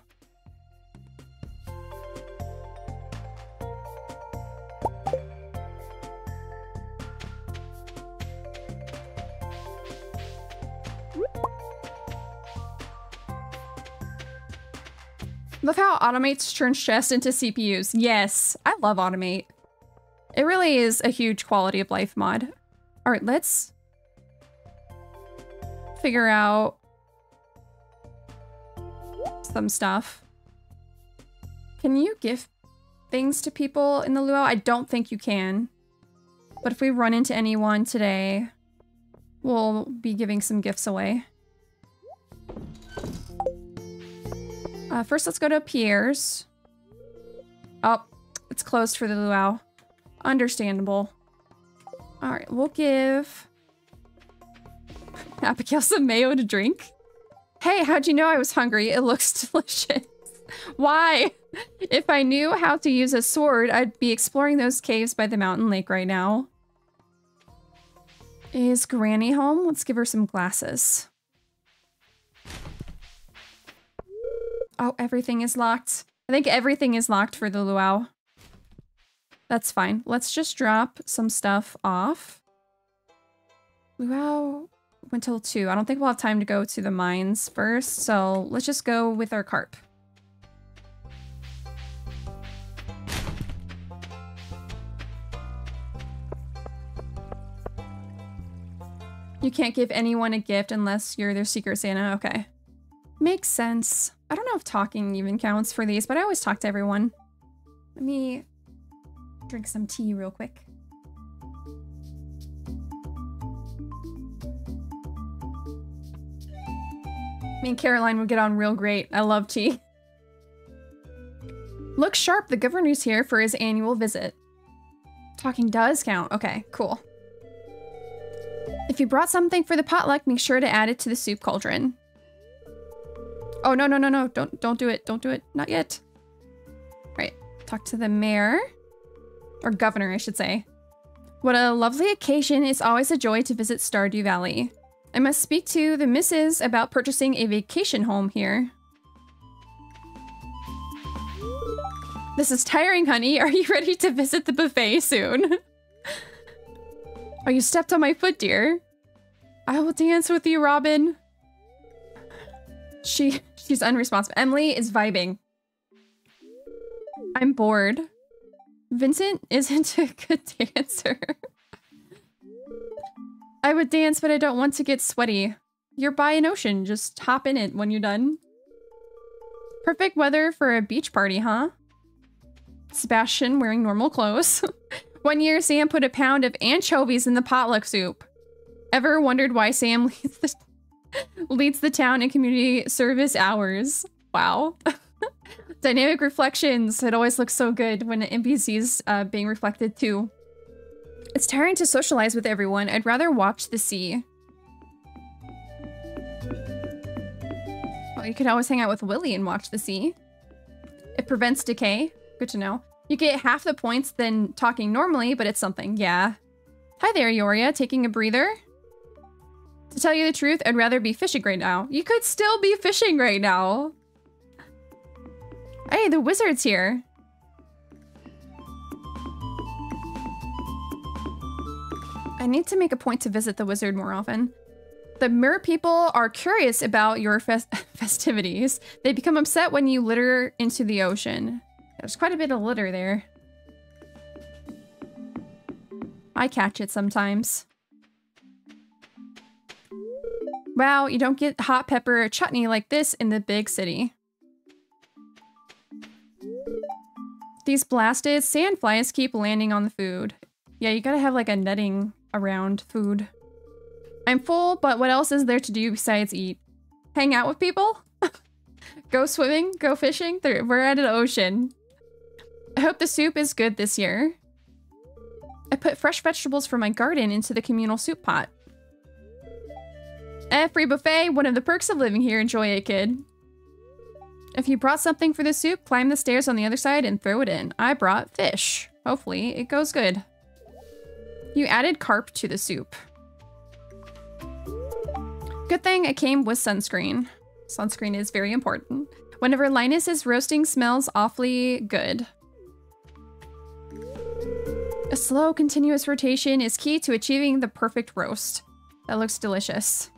Love how Automates turns chests into CPUs. Yes, I love Automate. It really is a huge quality of life mod. All right, let's figure out some stuff. Can you give things to people in the luau? I don't think you can. But if we run into anyone today, we'll be giving some gifts away. Uh, first, let's go to Pierre's. Oh, it's closed for the luau. Understandable. All right, we'll give Abigail some mayo to drink. Hey, how'd you know I was hungry? It looks delicious. Why? If I knew how to use a sword, I'd be exploring those caves by the mountain lake right now. Is Granny home? Let's give her some glasses. Oh, everything is locked. I think everything is locked for the luau. That's fine. Let's just drop some stuff off. Luau until 2. I don't think we'll have time to go to the mines first, so let's just go with our carp. You can't give anyone a gift unless you're their secret Santa. Okay. Makes sense. I don't know if talking even counts for these, but I always talk to everyone. Let me drink some tea real quick. Me and Caroline would get on real great. I love tea. Look sharp, the governor's here for his annual visit. Talking does count. Okay, cool. If you brought something for the potluck, make sure to add it to the soup cauldron. Oh, no, no, no, no. Don't, don't do it. Don't do it. Not yet. Right. Talk to the mayor. Or governor, I should say. What a lovely occasion. It's always a joy to visit Stardew Valley. I must speak to the missus about purchasing a vacation home here. This is tiring, honey. Are you ready to visit the buffet soon? oh, you stepped on my foot, dear. I will dance with you, Robin. She she's unresponsive. Emily is vibing. I'm bored. Vincent isn't a good dancer. I would dance, but I don't want to get sweaty. You're by an ocean. Just hop in it when you're done. Perfect weather for a beach party, huh? Sebastian wearing normal clothes. One year, Sam put a pound of anchovies in the potluck soup. Ever wondered why Sam leads the, leads the town in community service hours? Wow. Dynamic reflections. It always looks so good when NPCs uh, being reflected too. It's tiring to socialize with everyone. I'd rather watch the sea. Well, you could always hang out with Willy and watch the sea. It prevents decay. Good to know. You get half the points than talking normally, but it's something. Yeah. Hi there, Yoria. Taking a breather? To tell you the truth, I'd rather be fishing right now. You could still be fishing right now. Hey, the wizard's here. I need to make a point to visit the wizard more often. The Mer people are curious about your fest festivities. They become upset when you litter into the ocean. There's quite a bit of litter there. I catch it sometimes. Wow, you don't get hot pepper chutney like this in the big city. These blasted sandflies keep landing on the food. Yeah, you gotta have like a netting around food. I'm full, but what else is there to do besides eat? Hang out with people? go swimming? Go fishing? We're at an ocean. I hope the soup is good this year. I put fresh vegetables from my garden into the communal soup pot. Eh, free buffet, one of the perks of living here. Enjoy it, kid. If you brought something for the soup, climb the stairs on the other side and throw it in. I brought fish. Hopefully, it goes good. You added carp to the soup. Good thing it came with sunscreen. Sunscreen is very important. Whenever Linus is roasting smells awfully good. A slow, continuous rotation is key to achieving the perfect roast. That looks delicious.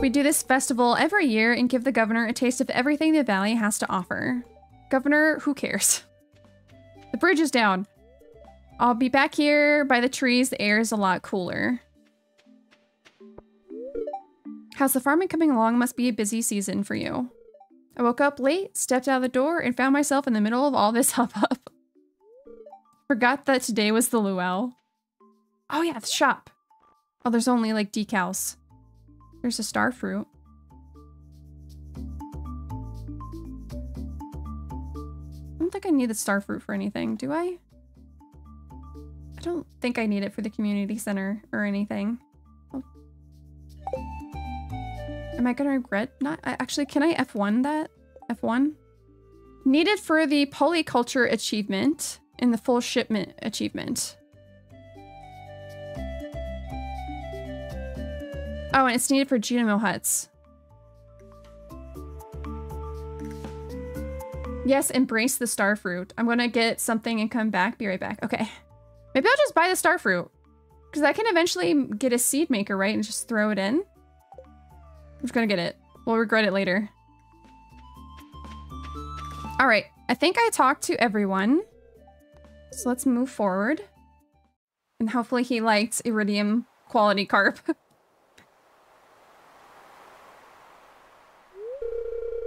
We do this festival every year and give the governor a taste of everything the valley has to offer. Governor, who cares? The bridge is down. I'll be back here by the trees. The air is a lot cooler. How's the farming coming along? Must be a busy season for you. I woke up late, stepped out of the door, and found myself in the middle of all this hubbub. Forgot that today was the luau. Oh yeah, the shop. Oh, there's only like decals. There's a star fruit. I don't think I need the star fruit for anything, do I? I don't think I need it for the community center or anything. Am I gonna regret not- actually, can I F1 that? F1? Needed for the polyculture achievement and the full shipment achievement. Oh, and it's needed for Junimo huts. Yes, embrace the star fruit. I'm gonna get something and come back. Be right back. Okay. Maybe I'll just buy the star fruit. Because I can eventually get a seed maker, right? And just throw it in. I'm just gonna get it. We'll regret it later. All right, I think I talked to everyone. So let's move forward. And hopefully he liked iridium quality carp.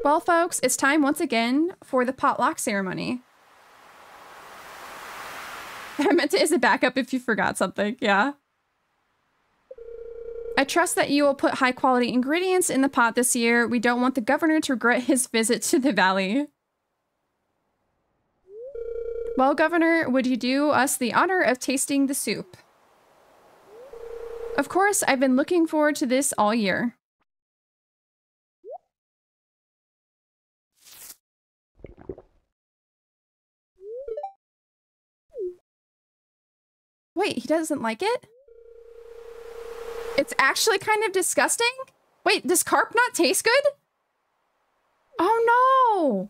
well, folks, it's time once again for the potluck ceremony. I meant it as a backup if you forgot something, yeah. I trust that you will put high quality ingredients in the pot this year. We don't want the governor to regret his visit to the valley. Well, Governor, would you do us the honor of tasting the soup? Of course, I've been looking forward to this all year. Wait, he doesn't like it? It's actually kind of disgusting? Wait, does carp not taste good? Oh no!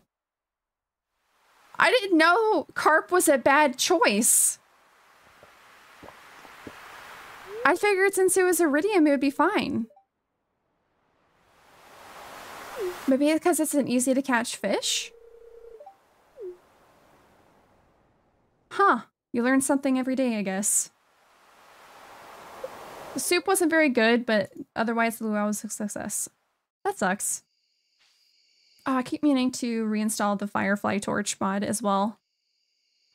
I didn't know carp was a bad choice. I figured since it was iridium, it would be fine. Maybe because it's an easy to catch fish? Huh. You learn something every day, I guess. The soup wasn't very good, but otherwise the luau was a success. That sucks. Oh, I keep meaning to reinstall the Firefly Torch mod as well.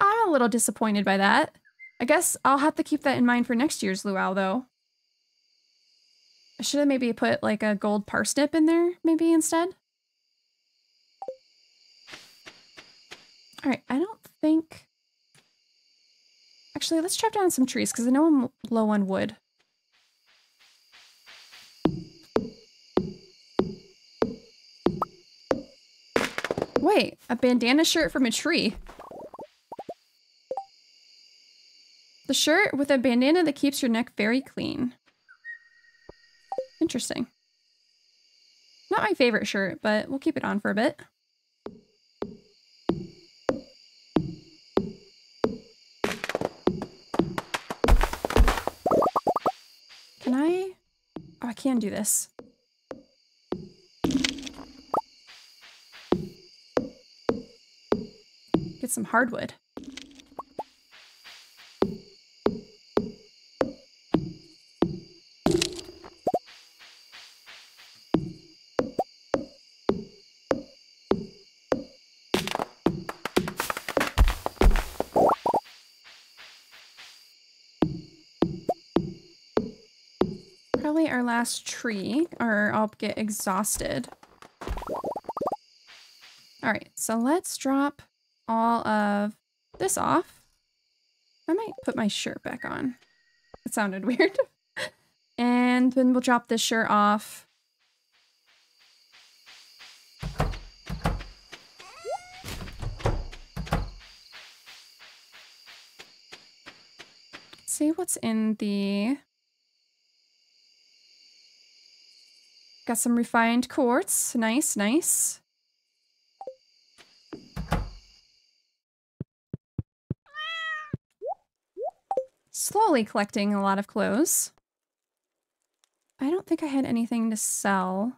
I'm a little disappointed by that. I guess I'll have to keep that in mind for next year's luau, though. I should have maybe put like a gold parsnip in there, maybe instead. All right, I don't think... Actually, let's chop down some trees because I know I'm low on wood. Wait, a bandana shirt from a tree. The shirt with a bandana that keeps your neck very clean. Interesting. Not my favorite shirt, but we'll keep it on for a bit. I can do this. Get some hardwood. Our last tree, or I'll get exhausted. All right, so let's drop all of this off. I might put my shirt back on. It sounded weird. and then we'll drop this shirt off. see what's in the... Got some refined quartz. Nice, nice. slowly collecting a lot of clothes. I don't think I had anything to sell.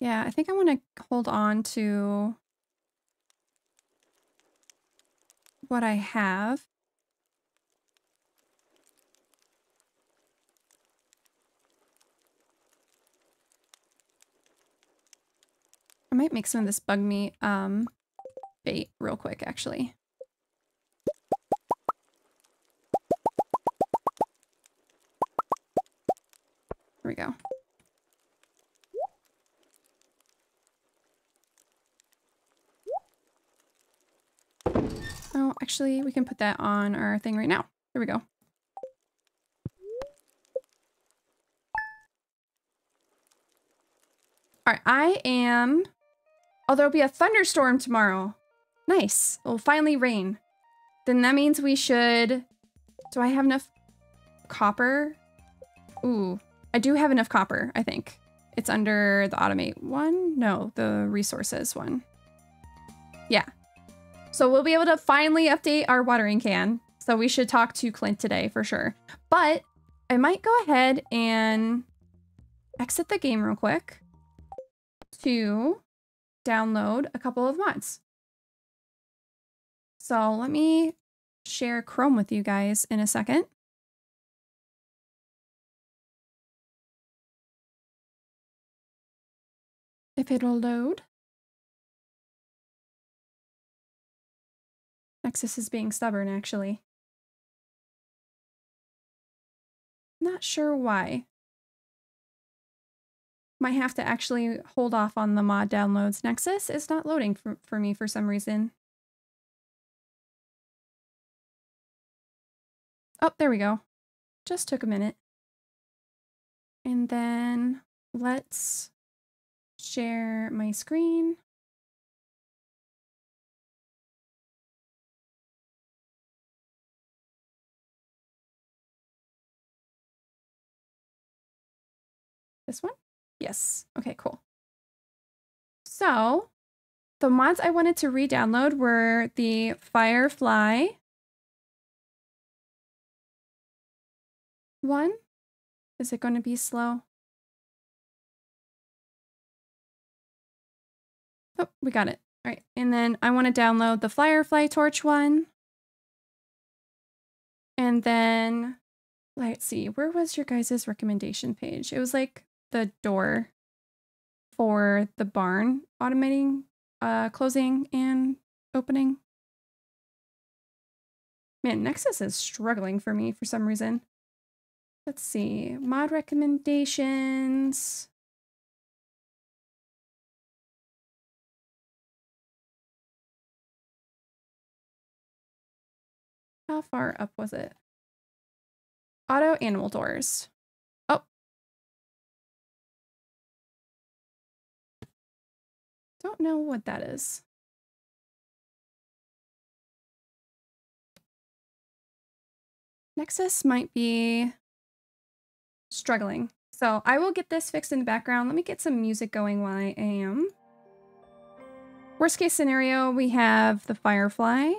Yeah, I think I want to hold on to what I have. I might make some of this bug meat um, bait real quick, actually. There we go. Oh, actually, we can put that on our thing right now. There we go. All right, I am... Oh, there'll be a thunderstorm tomorrow. Nice. It'll finally rain. Then that means we should... Do I have enough copper? Ooh, I do have enough copper, I think. It's under the automate one? No, the resources one. Yeah. So we'll be able to finally update our watering can. So we should talk to Clint today for sure. But I might go ahead and exit the game real quick to download a couple of mods. So let me share Chrome with you guys in a second. If it'll load. Nexus is being stubborn, actually. Not sure why. Might have to actually hold off on the mod downloads. Nexus is not loading for, for me for some reason. Oh, there we go. Just took a minute. And then let's share my screen. This one? Yes. Okay, cool. So the mods I wanted to re-download were the Firefly one. Is it going to be slow? Oh, we got it. All right. And then I want to download the Firefly Torch one. And then let's see, where was your guys' recommendation page? It was like the door for the barn automating uh closing and opening. Man, Nexus is struggling for me for some reason. Let's see, mod recommendations. How far up was it? Auto animal doors. Don't know what that is. Nexus might be struggling. So I will get this fixed in the background. Let me get some music going while I am. Worst case scenario, we have the Firefly.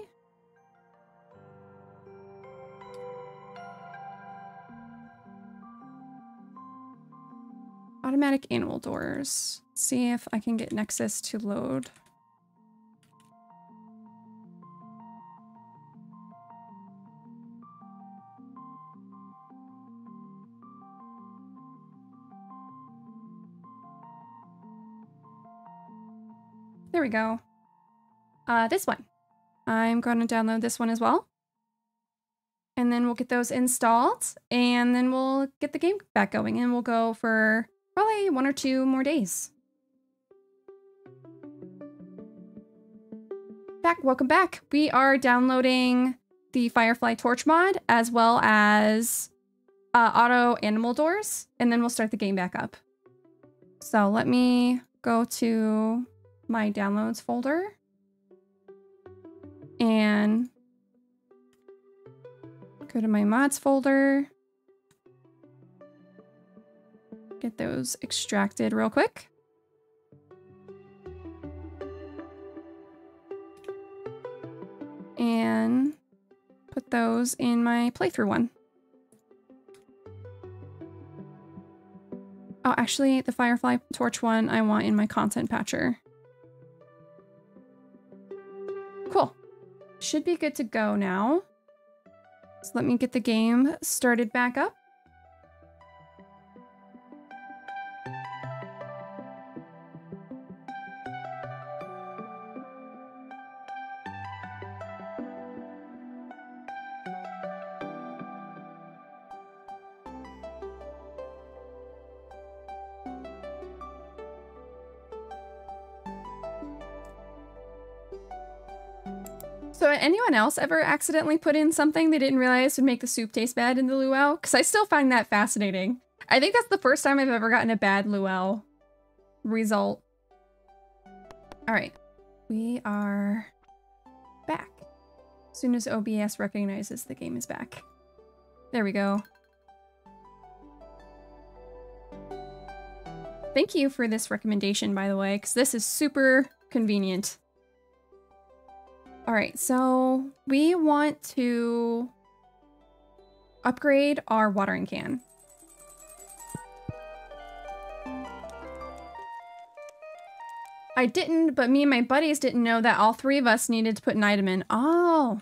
Automatic animal doors. See if I can get Nexus to load. There we go. Uh, this one. I'm going to download this one as well. And then we'll get those installed and then we'll get the game back going and we'll go for Probably one or two more days. Back, welcome back. We are downloading the Firefly Torch mod as well as uh, auto animal doors, and then we'll start the game back up. So let me go to my downloads folder and go to my mods folder Get those extracted real quick. And put those in my playthrough one. Oh, actually, the Firefly Torch one I want in my content patcher. Cool. Should be good to go now. So let me get the game started back up. Anyone else ever accidentally put in something they didn't realize would make the soup taste bad in the luau? Because I still find that fascinating. I think that's the first time I've ever gotten a bad luau result. All right, we are back. As soon as OBS recognizes the game is back. There we go. Thank you for this recommendation, by the way, because this is super convenient. All right, so we want to upgrade our watering can. I didn't, but me and my buddies didn't know that all three of us needed to put an item in. Oh.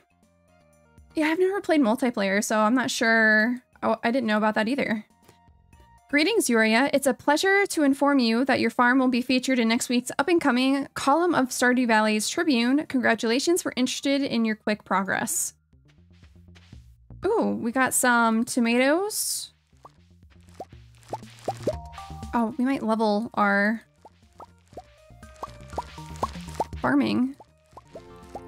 Yeah, I've never played multiplayer, so I'm not sure. Oh, I didn't know about that either. Greetings, Yoria. It's a pleasure to inform you that your farm will be featured in next week's up-and-coming column of Stardew Valley's Tribune. Congratulations, we're interested in your quick progress. Ooh, we got some tomatoes. Oh, we might level our farming.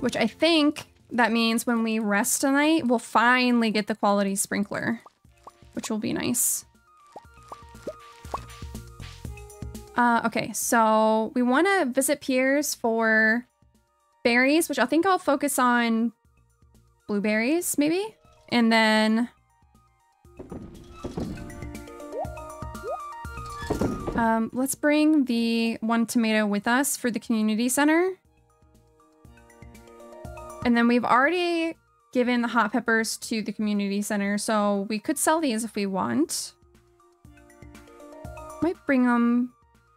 Which I think that means when we rest tonight, we'll finally get the quality sprinkler. Which will be nice. Uh, okay, so we want to visit Pierre's for berries, which I think I'll focus on blueberries, maybe? And then... Um, let's bring the one tomato with us for the community center. And then we've already given the hot peppers to the community center, so we could sell these if we want. Might bring them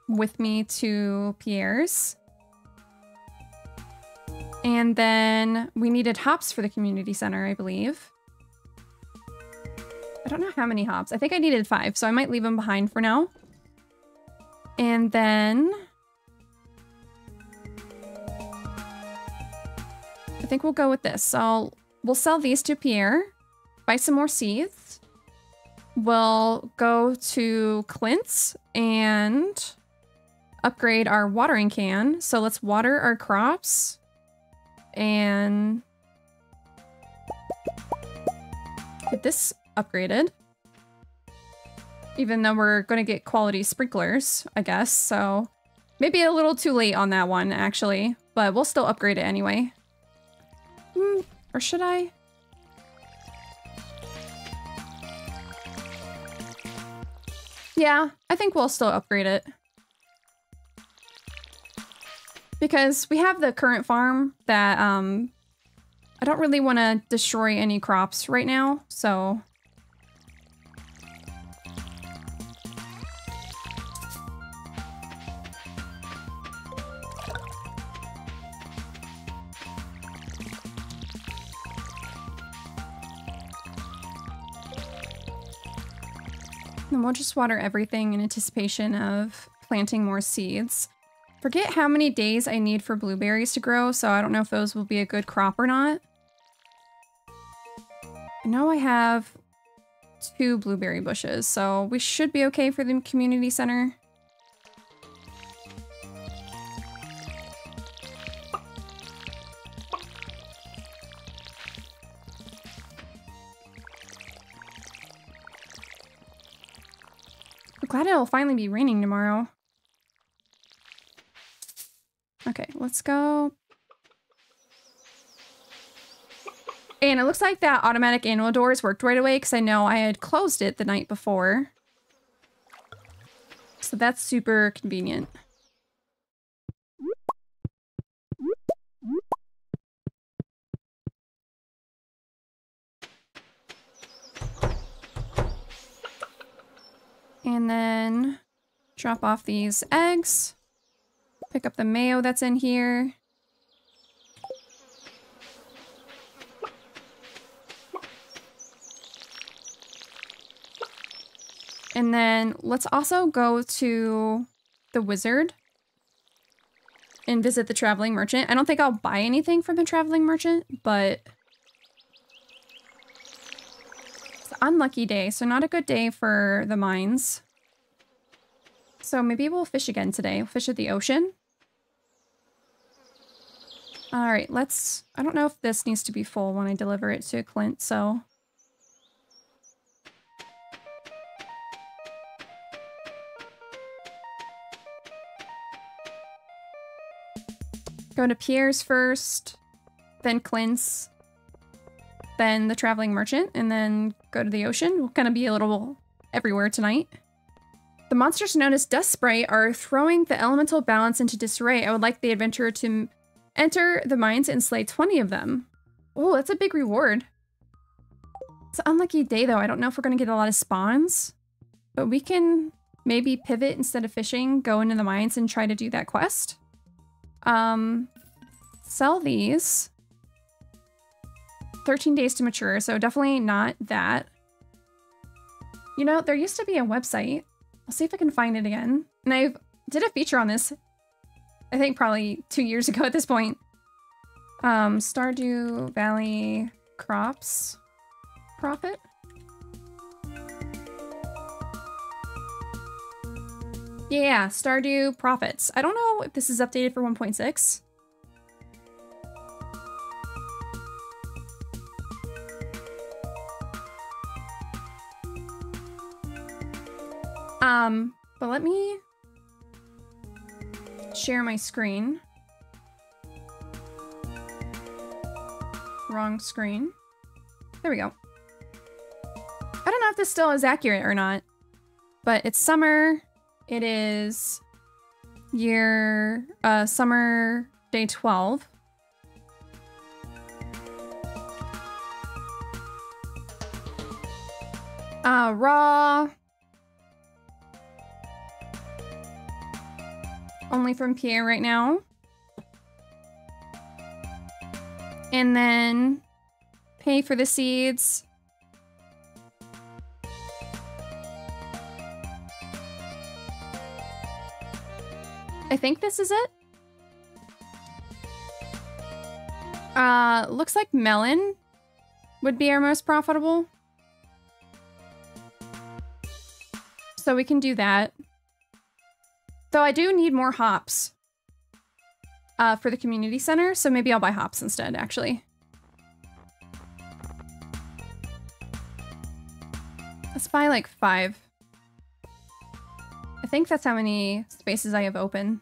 with me to Pierre's. And then we needed hops for the community center, I believe. I don't know how many hops. I think I needed five, so I might leave them behind for now. And then... I think we'll go with this. So we'll sell these to Pierre, buy some more seeds. We'll go to Clint's and upgrade our watering can. So let's water our crops and get this upgraded. Even though we're going to get quality sprinklers, I guess. So maybe a little too late on that one, actually. But we'll still upgrade it anyway. Hmm, or should I? Yeah, I think we'll still upgrade it. Because we have the current farm that um, I don't really want to destroy any crops right now, so... And we'll just water everything in anticipation of planting more seeds. Forget how many days I need for blueberries to grow, so I don't know if those will be a good crop or not. I know I have two blueberry bushes, so we should be okay for the community center. I'm glad it'll finally be raining tomorrow. Okay, let's go. And it looks like that automatic animal doors worked right away because I know I had closed it the night before. So that's super convenient. And then drop off these eggs. Pick up the mayo that's in here. And then let's also go to the wizard and visit the traveling merchant. I don't think I'll buy anything from the traveling merchant, but it's an unlucky day, so not a good day for the mines. So maybe we'll fish again today. We'll fish at the ocean. All right, let's... I don't know if this needs to be full when I deliver it to Clint, so... Go to Pierre's first, then Clint's, then the Traveling Merchant, and then go to the ocean. We'll kind of be a little everywhere tonight. The monsters known as Dust Sprite are throwing the elemental balance into disarray. I would like the adventurer to enter the mines and slay 20 of them. Oh, that's a big reward. It's an unlucky day, though. I don't know if we're going to get a lot of spawns. But we can maybe pivot instead of fishing, go into the mines and try to do that quest. Um, sell these. 13 days to mature, so definitely not that. You know, there used to be a website. I'll see if I can find it again. And I did a feature on this, I think probably two years ago at this point. Um, Stardew Valley crops profit. Yeah, Stardew Profits. I don't know if this is updated for 1.6. Um, but let me share my screen. Wrong screen. There we go. I don't know if this still is accurate or not, but it's summer It is year, uh, summer day 12. Uh, raw. Only from Pierre right now. And then pay for the seeds. I think this is it. Uh, looks like melon would be our most profitable. So we can do that. Though I do need more hops uh, for the community center, so maybe I'll buy hops instead, actually. Let's buy like five. I think that's how many spaces I have open.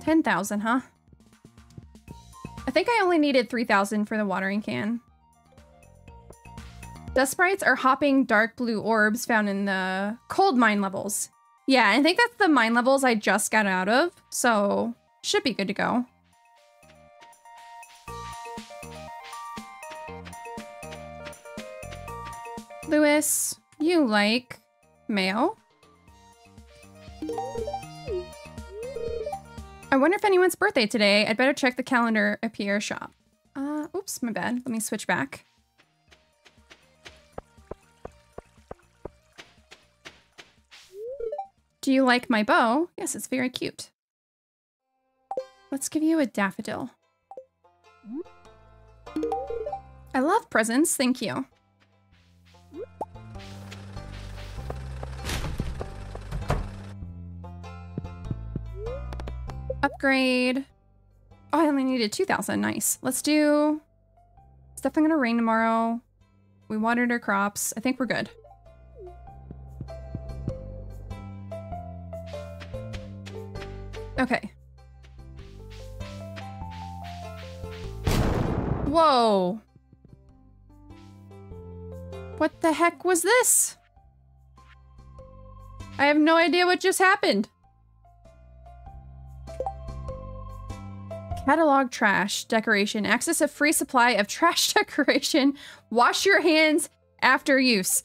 10,000, huh? I think I only needed 3,000 for the watering can. Dust sprites are hopping dark blue orbs found in the cold mine levels. Yeah, I think that's the mine levels I just got out of, so should be good to go. Lewis, you like mail? I wonder if anyone's birthday today. I'd better check the calendar at Pierre's shop. Uh, oops, my bad. Let me switch back. Do you like my bow? Yes, it's very cute. Let's give you a daffodil. I love presents, thank you. Upgrade. Oh, I only needed 2,000. Nice. Let's do... It's definitely to rain tomorrow. We watered our crops. I think we're good. Okay. Whoa. What the heck was this? I have no idea what just happened. Catalog trash decoration. Access a free supply of trash decoration. Wash your hands after use.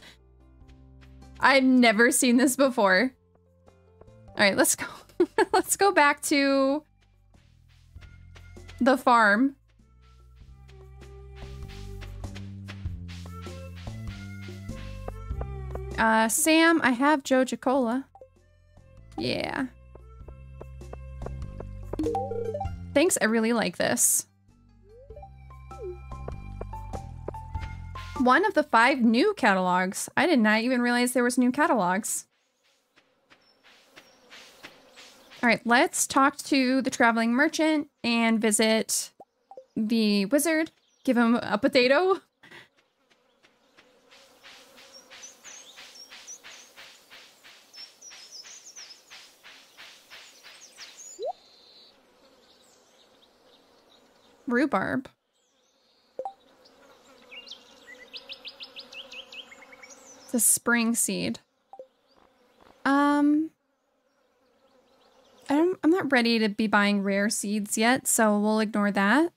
I've never seen this before. All right, let's go. let's go back to the farm. Uh, Sam, I have Joja Cola. Yeah. Thanks, I really like this. One of the five new catalogs. I did not even realize there was new catalogs. All right, let's talk to the traveling merchant and visit the wizard. Give him a potato. Rhubarb. The spring seed. Um, I'm, I'm not ready to be buying rare seeds yet, so we'll ignore that.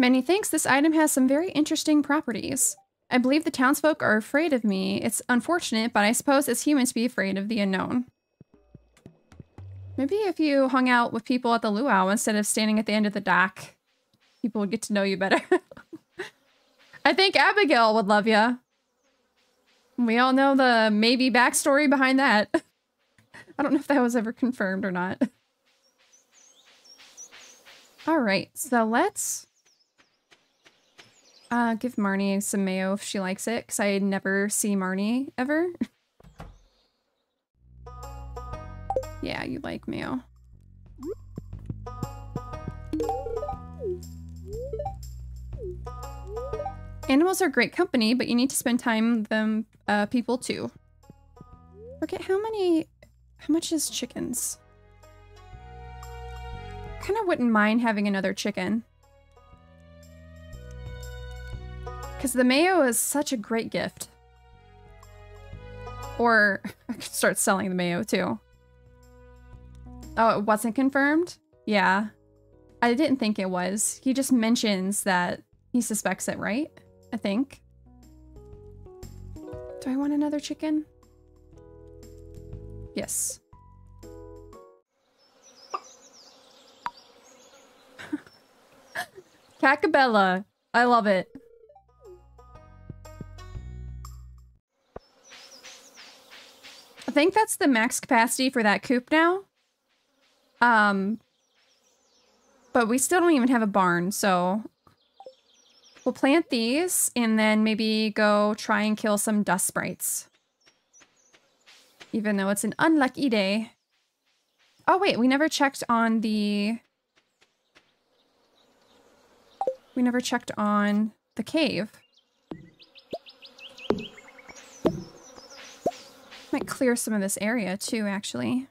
Many thanks. This item has some very interesting properties. I believe the townsfolk are afraid of me. It's unfortunate, but I suppose as humans be afraid of the unknown. Maybe if you hung out with people at the luau instead of standing at the end of the dock, people would get to know you better. I think Abigail would love you. We all know the maybe backstory behind that. I don't know if that was ever confirmed or not. All right, so let's uh, give Marnie some mayo if she likes it, because I never see Marnie ever. yeah, you like mayo. Animals are great company, but you need to spend time with them uh, people too. Forget how many... How much is chickens? kind of wouldn't mind having another chicken. Because the mayo is such a great gift. Or I could start selling the mayo too. Oh, it wasn't confirmed? Yeah. I didn't think it was. He just mentions that he suspects it, right? I think. Do I want another chicken? Yes. Cacabella. I love it. I think that's the max capacity for that coop now. Um, but we still don't even have a barn, so we'll plant these and then maybe go try and kill some dust sprites. Even though it's an unlucky day. Oh wait, we never checked on the... We never checked on the cave. Might clear some of this area too, actually.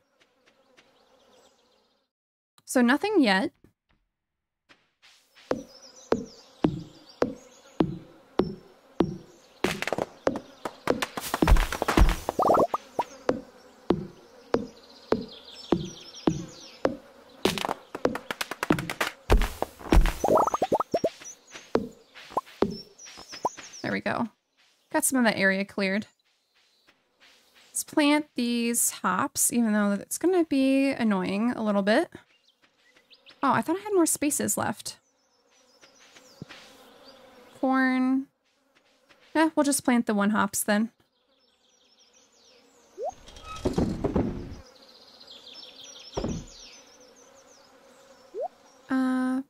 So nothing yet. There we go. Got some of that area cleared. Let's plant these hops, even though it's going to be annoying a little bit. Oh, I thought I had more spaces left. Corn. Yeah, we'll just plant the one hops then. Uh,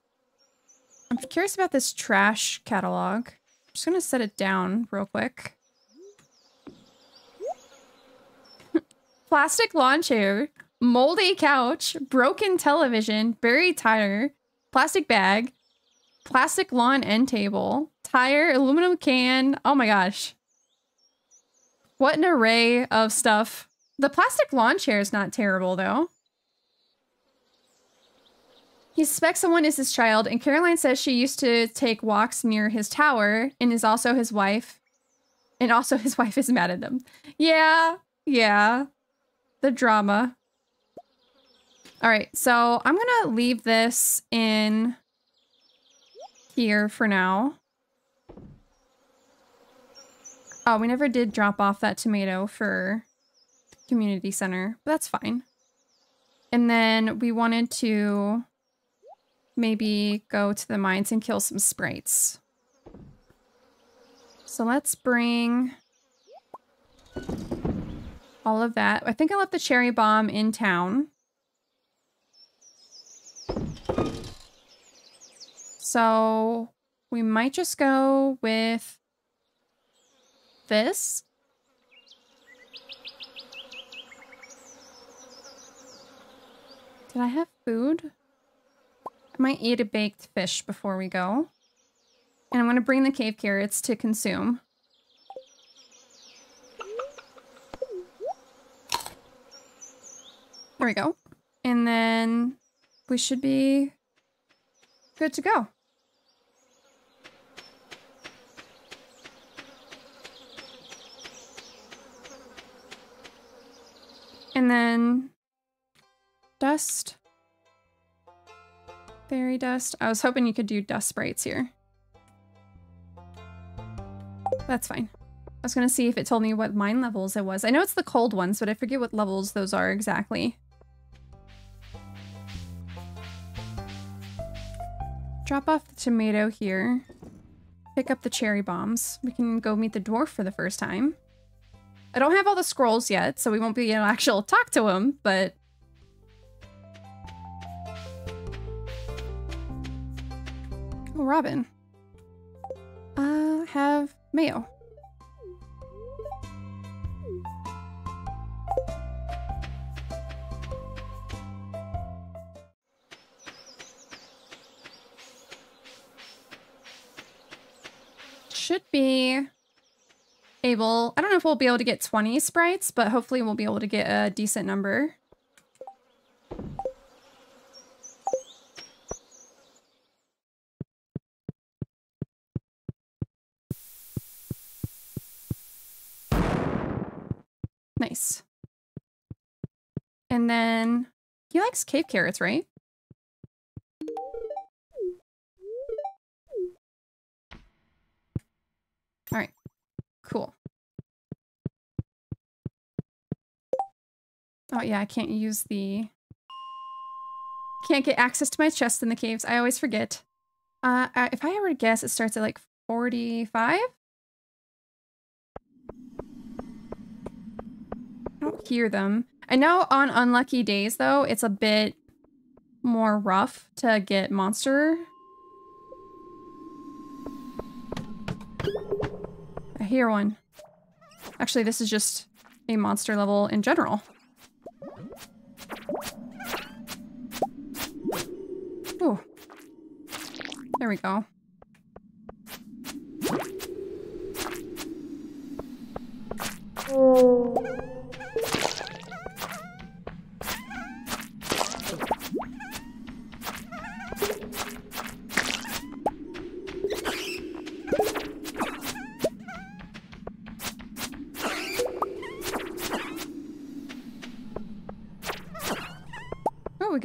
I'm curious about this trash catalog. I'm just gonna set it down real quick. Plastic lawn chair, moldy couch, broken television, buried tire, plastic bag, plastic lawn end table, tire, aluminum can. Oh my gosh. What an array of stuff. The plastic lawn chair is not terrible though. He suspects someone is his child, and Caroline says she used to take walks near his tower and is also his wife. And also his wife is mad at him. Yeah, yeah. The drama. All right, so I'm gonna leave this in here for now. Oh, we never did drop off that tomato for community center, but that's fine. And then we wanted to maybe go to the mines and kill some sprites. So let's bring all of that. I think I left the cherry bomb in town. So we might just go with this. Did I have food? I might eat a baked fish before we go. And I'm going to bring the cave carrots to consume. There we go. And then we should be good to go. And then dust. Fairy dust. I was hoping you could do dust sprites here. That's fine. I was going to see if it told me what mine levels it was. I know it's the cold ones, but I forget what levels those are exactly. Drop off the tomato here. Pick up the cherry bombs. We can go meet the dwarf for the first time. I don't have all the scrolls yet, so we won't be able to actually talk to him, but... Oh, Robin. Uh, have mayo. should be able... I don't know if we'll be able to get 20 sprites, but hopefully we'll be able to get a decent number. Nice. And then he likes cave carrots, right? Cool. Oh yeah, I can't use the... Can't get access to my chest in the caves. I always forget. Uh, if I ever guess, it starts at like 45? I don't hear them. I know on unlucky days, though, it's a bit more rough to get monster. Hear one. Actually, this is just a monster level in general. Ooh. There we go. Oh,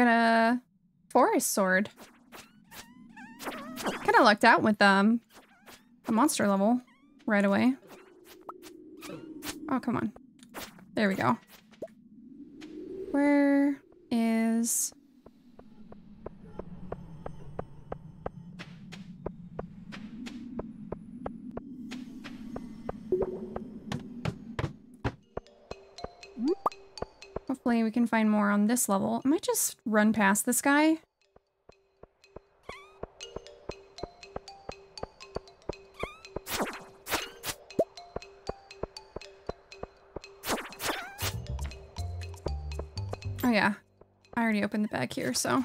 we got a forest sword. Kind of lucked out with um a monster level right away. Oh, come on. There we go. Where is... Hopefully we can find more on this level. I might just run past this guy. Oh yeah, I already opened the bag here, so.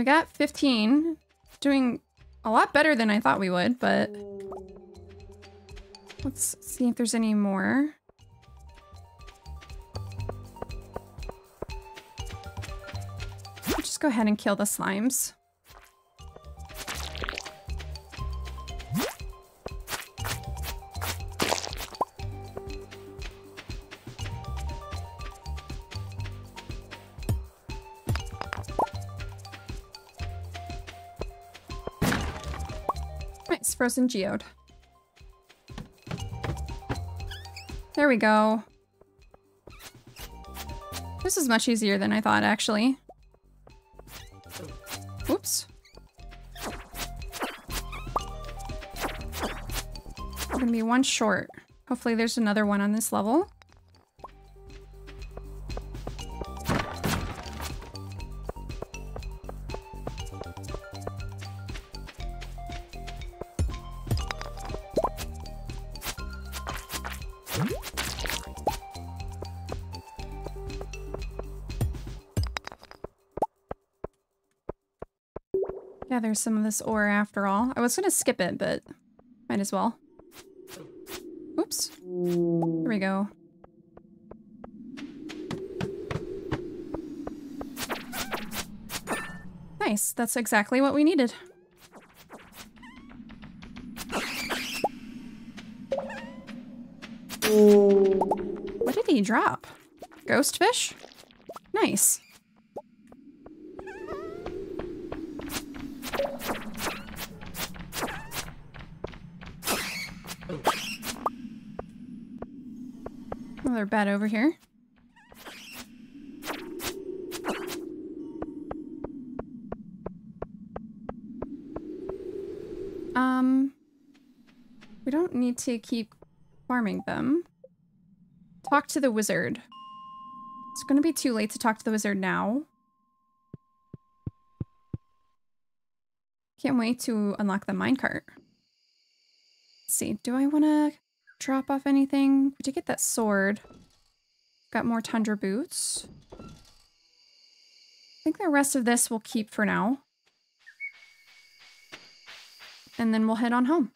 We got 15, doing a lot better than I thought we would, but let's see if there's any more. Just go ahead and kill the slimes. Frozen geode. There we go. This is much easier than I thought, actually. Oops. Gonna be one short. Hopefully there's another one on this level. Yeah, there's some of this ore after all. I was gonna skip it, but might as well. Oops. There we go. Nice, that's exactly what we needed. What did he drop? Ghost fish? Nice. Another bed over here. Um, we don't need to keep farming them. Talk to the wizard. It's gonna be too late to talk to the wizard now. Can't wait to unlock the minecart. See, do I want to drop off anything? Did get that sword. Got more tundra boots. I think the rest of this we'll keep for now. And then we'll head on home.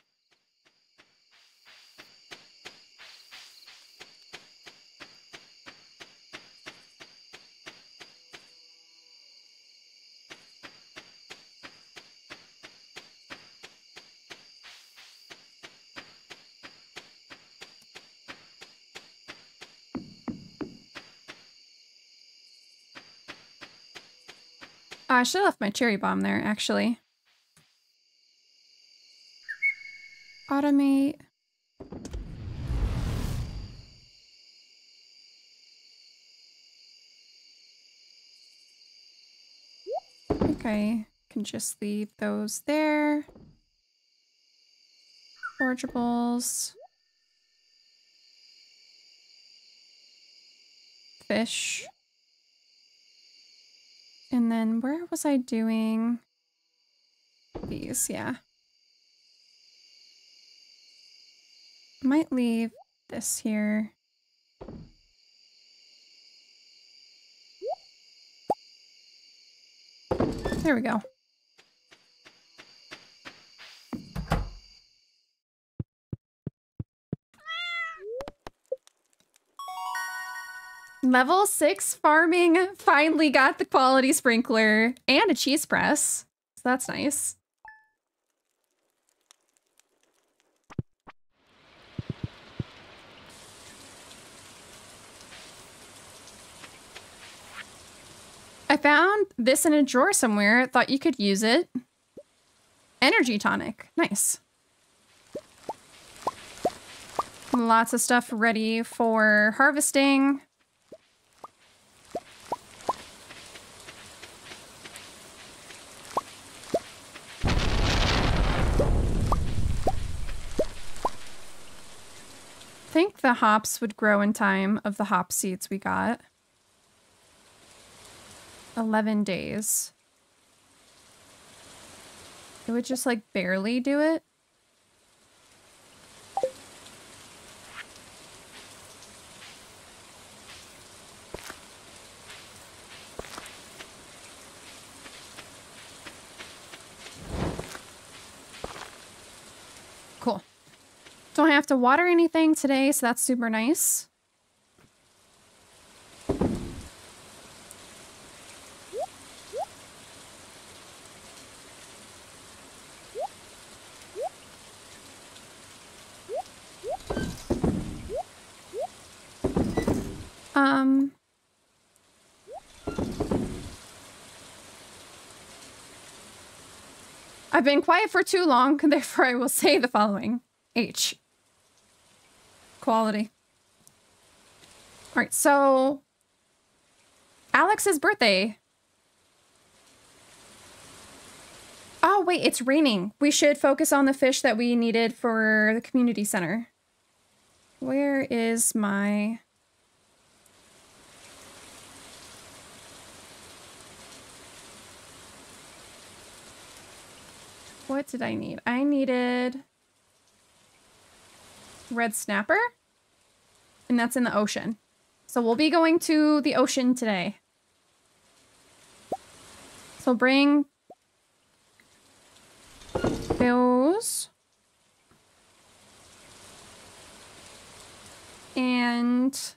I should have left my cherry bomb there, actually. Automate. Okay, can just leave those there. Forageables. Fish. And then where was I doing these? Yeah. Might leave this here. There we go. Level 6 farming finally got the quality sprinkler and a cheese press. So that's nice. I found this in a drawer somewhere. Thought you could use it. Energy tonic. Nice. Lots of stuff ready for harvesting. think the hops would grow in time of the hop seeds we got. 11 days. It would just like barely do it. Don't have to water anything today, so that's super nice. Um... I've been quiet for too long, therefore I will say the following. H. Quality. All right, so Alex's birthday. Oh, wait, it's raining. We should focus on the fish that we needed for the community center. Where is my... What did I need? I needed red snapper. And that's in the ocean. So we'll be going to the ocean today. So bring those. And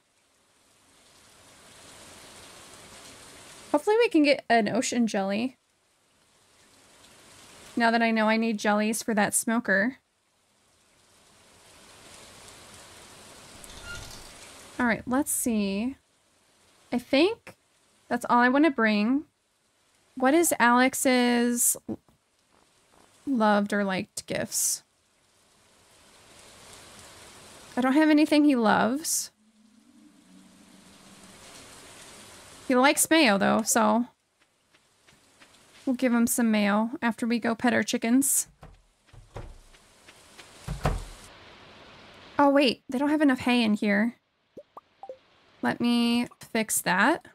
hopefully we can get an ocean jelly. Now that I know I need jellies for that smoker. All right, let's see. I think that's all I want to bring. What is Alex's loved or liked gifts? I don't have anything he loves. He likes mayo though, so we'll give him some mayo after we go pet our chickens. Oh wait, they don't have enough hay in here. Let me fix that.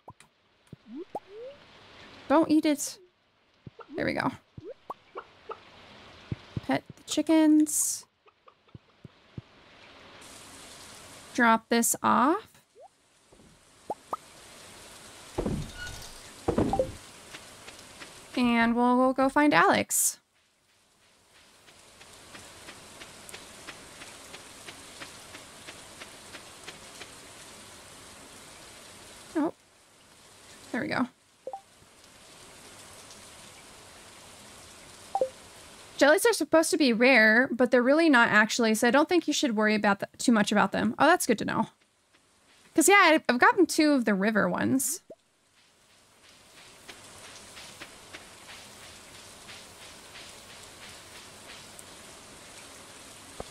Don't eat it. There we go. Pet the chickens. Drop this off. And we'll, we'll go find Alex. we go. Jellies are supposed to be rare, but they're really not actually, so I don't think you should worry about the, too much about them. Oh, that's good to know. Because, yeah, I've gotten two of the river ones.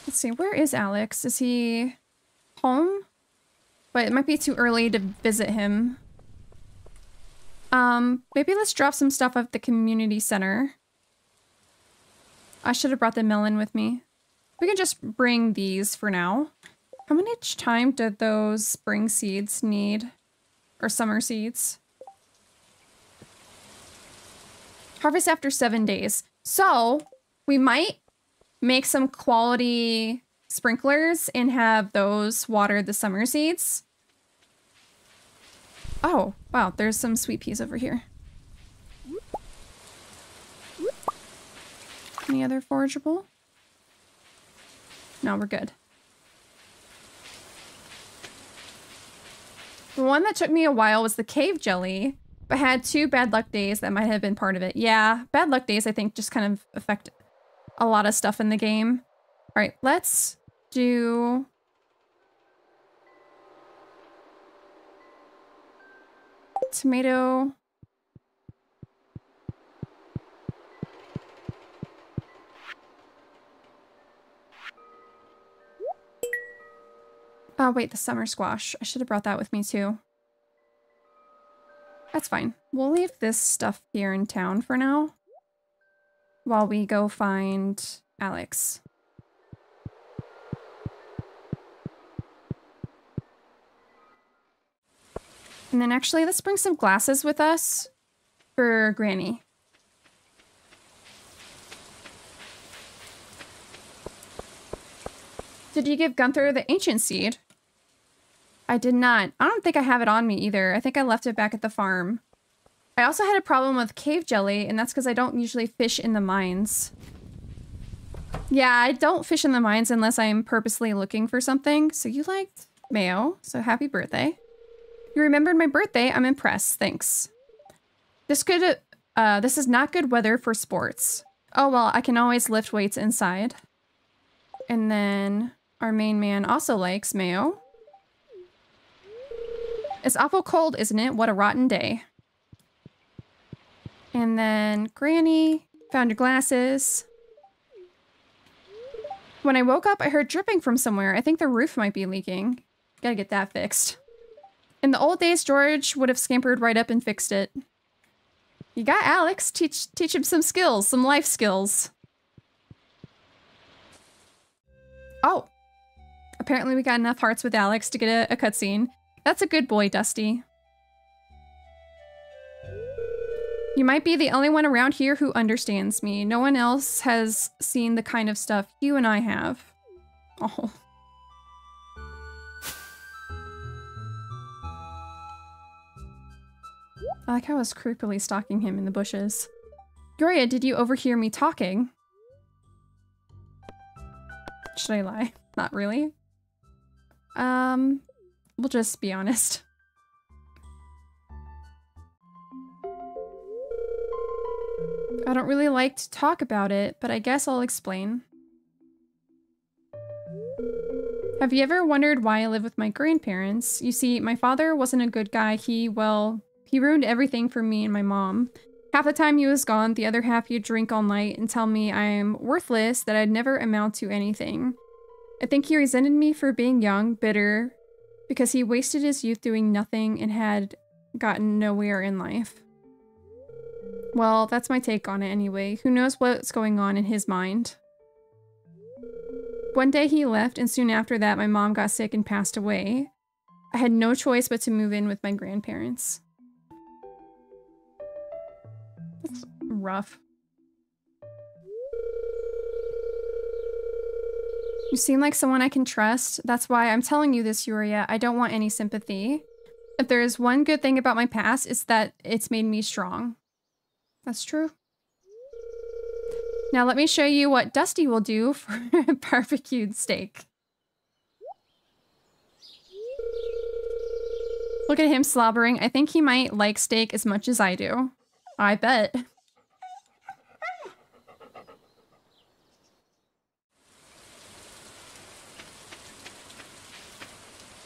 Let's see, where is Alex? Is he home? But it might be too early to visit him. Um, maybe let's drop some stuff at the community center. I should have brought the melon with me. We can just bring these for now. How much time did those spring seeds need? Or summer seeds? Harvest after seven days. So, we might make some quality sprinklers and have those water the summer seeds. Oh, wow, there's some sweet peas over here. Any other forageable? No, we're good. The one that took me a while was the cave jelly, but had two bad luck days that might have been part of it. Yeah, bad luck days I think just kind of affect a lot of stuff in the game. All right, let's do... Tomato... Oh, wait, the summer squash. I should have brought that with me too. That's fine. We'll leave this stuff here in town for now. While we go find Alex. And then actually, let's bring some glasses with us for Granny. Did you give Gunther the ancient seed? I did not. I don't think I have it on me either. I think I left it back at the farm. I also had a problem with cave jelly, and that's because I don't usually fish in the mines. Yeah, I don't fish in the mines unless I'm purposely looking for something. So you liked mayo, so happy birthday. You remembered my birthday. I'm impressed. Thanks. This could, uh, this is not good weather for sports. Oh, well, I can always lift weights inside. And then our main man also likes mayo. It's awful cold, isn't it? What a rotten day. And then Granny found your glasses. When I woke up, I heard dripping from somewhere. I think the roof might be leaking. Gotta get that fixed. In the old days, George would have scampered right up and fixed it. You got Alex. Teach teach him some skills, some life skills. Oh. Apparently we got enough hearts with Alex to get a, a cutscene. That's a good boy, Dusty. You might be the only one around here who understands me. No one else has seen the kind of stuff you and I have. Oh. I like how I was creepily stalking him in the bushes. Yoria, did you overhear me talking? Should I lie? Not really. Um, We'll just be honest. I don't really like to talk about it, but I guess I'll explain. Have you ever wondered why I live with my grandparents? You see, my father wasn't a good guy. He, well, he ruined everything for me and my mom. Half the time he was gone, the other half he'd drink all night and tell me I'm worthless, that I'd never amount to anything. I think he resented me for being young, bitter, because he wasted his youth doing nothing and had gotten nowhere in life. Well, that's my take on it anyway. Who knows what's going on in his mind? One day he left, and soon after that, my mom got sick and passed away. I had no choice but to move in with my grandparents. Rough. You seem like someone I can trust. That's why I'm telling you this, Yoria. I don't want any sympathy. If there is one good thing about my past, it's that it's made me strong. That's true. Now let me show you what Dusty will do for a barbecued steak. Look at him slobbering. I think he might like steak as much as I do. I bet.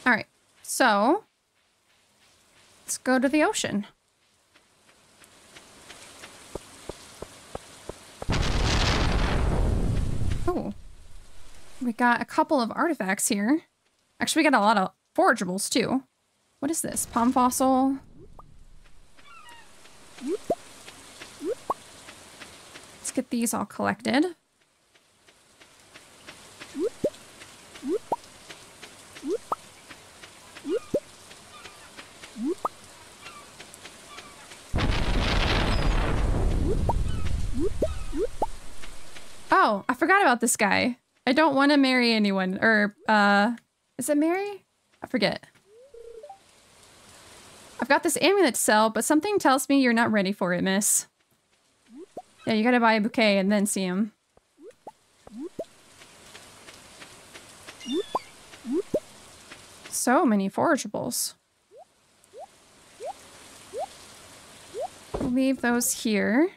All right, so let's go to the ocean. Oh. We got a couple of artifacts here. Actually, we got a lot of forageables too. What is this? Palm fossil. Let's get these all collected. Oh, I forgot about this guy. I don't want to marry anyone. Or, uh, is it Mary? I forget. I've got this amulet to sell, but something tells me you're not ready for it, miss. Yeah, you gotta buy a bouquet and then see him. So many forageables. leave those here.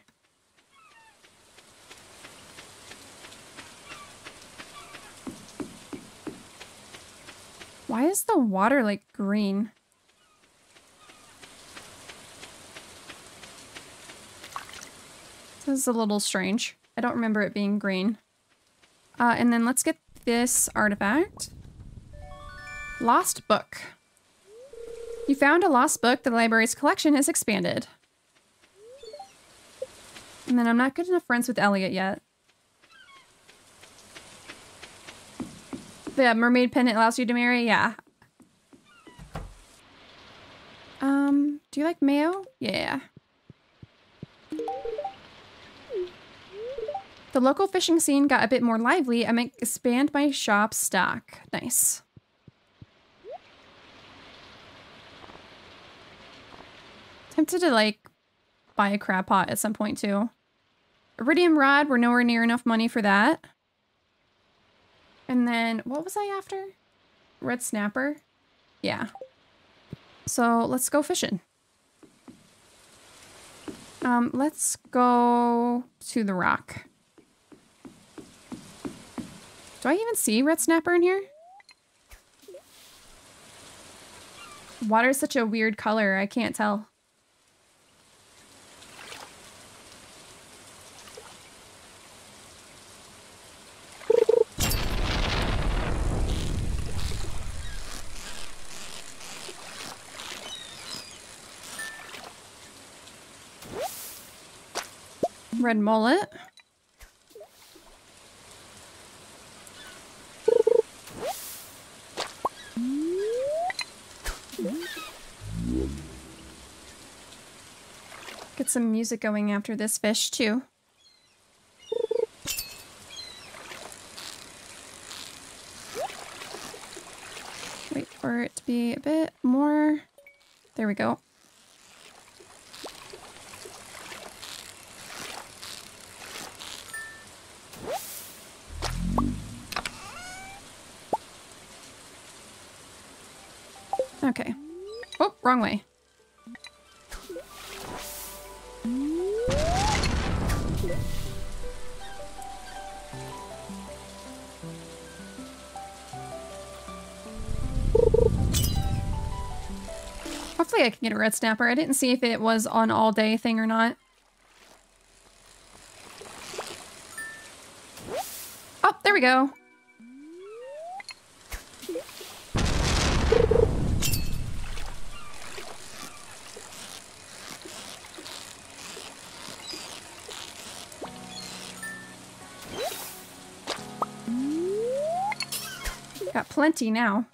Why is the water like green? This is a little strange. I don't remember it being green. Uh, and then let's get this artifact. Lost book. You found a lost book. The library's collection has expanded. And then I'm not good enough friends with Elliot yet. The mermaid pendant allows you to marry? Yeah. Um, do you like mayo? Yeah. The local fishing scene got a bit more lively. I might expand my shop stock. Nice. Tempted to like buy a crab pot at some point too. Iridium rod, we're nowhere near enough money for that. And then, what was I after? Red snapper? Yeah. So let's go fishing. Um, let's go to the rock. Do I even see red snapper in here? Water is such a weird color, I can't tell. Red mullet. Get some music going after this fish too. Wait for it to be a bit more. There we go. Wrong way. Hopefully I can get a red snapper. I didn't see if it was on all day thing or not. Oh, there we go. Plenty now.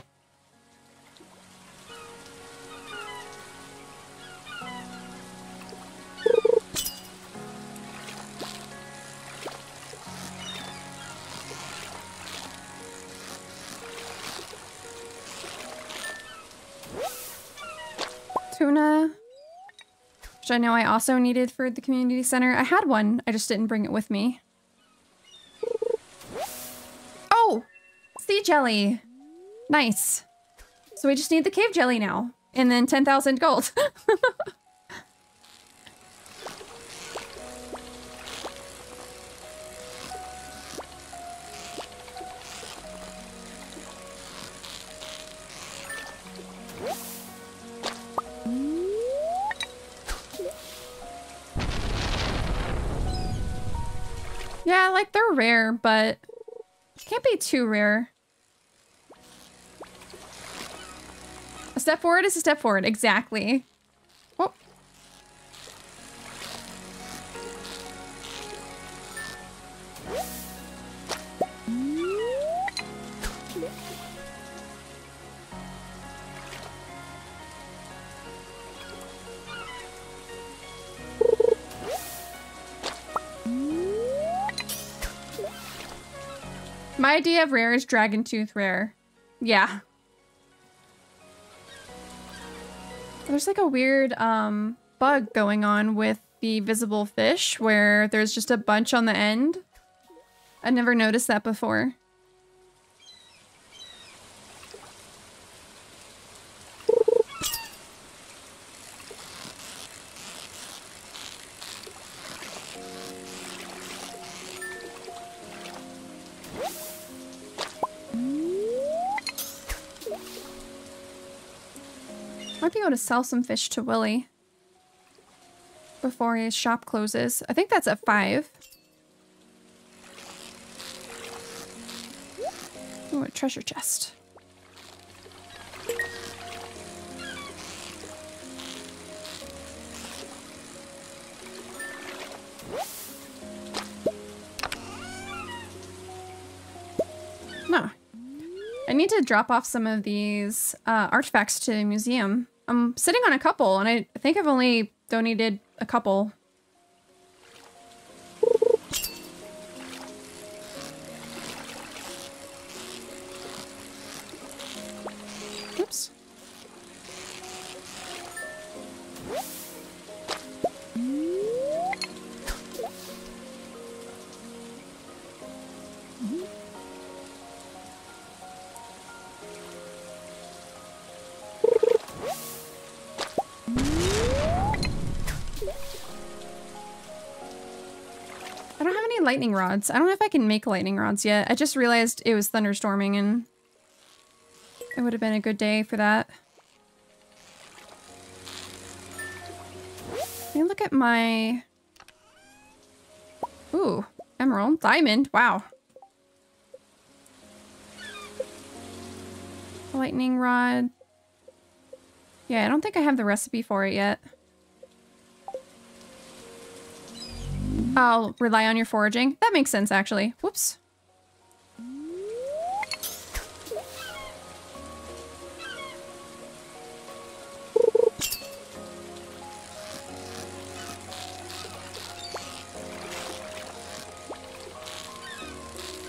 Tuna. Which I know I also needed for the community center. I had one, I just didn't bring it with me. Oh sea jelly. Nice. So we just need the cave jelly now. And then 10,000 gold. yeah, like they're rare, but can't be too rare. Step forward is a step forward, exactly. Oh. My idea of rare is Dragon Tooth rare. Yeah. There's like a weird um, bug going on with the visible fish where there's just a bunch on the end. I never noticed that before. To sell some fish to Willy before his shop closes. I think that's at 5. Ooh, a treasure chest. No. I need to drop off some of these uh, artifacts to the museum. I'm sitting on a couple, and I think I've only donated a couple. Lightning rods. I don't know if I can make lightning rods yet. I just realized it was thunderstorming and it would have been a good day for that. Let me look at my... Ooh, emerald. Diamond. Wow. Lightning rod. Yeah, I don't think I have the recipe for it yet. I'll rely on your foraging. That makes sense, actually. Whoops.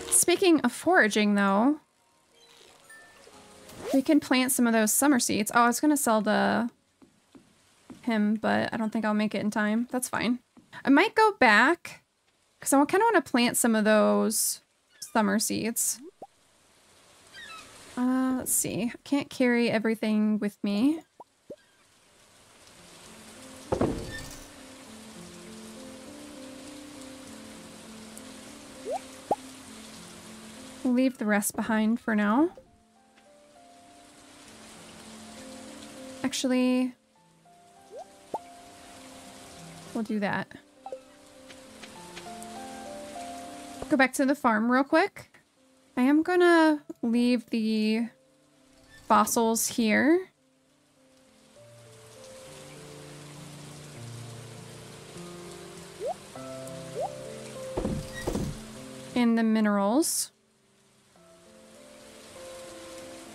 Speaking of foraging, though, we can plant some of those summer seeds. Oh, I was going to sell the him, but I don't think I'll make it in time. That's fine. I might go back because I kind of want to plant some of those summer seeds. Uh, let's see. I can't carry everything with me. We'll leave the rest behind for now. Actually, we'll do that. Go back to the farm real quick. I am gonna leave the fossils here. In the minerals.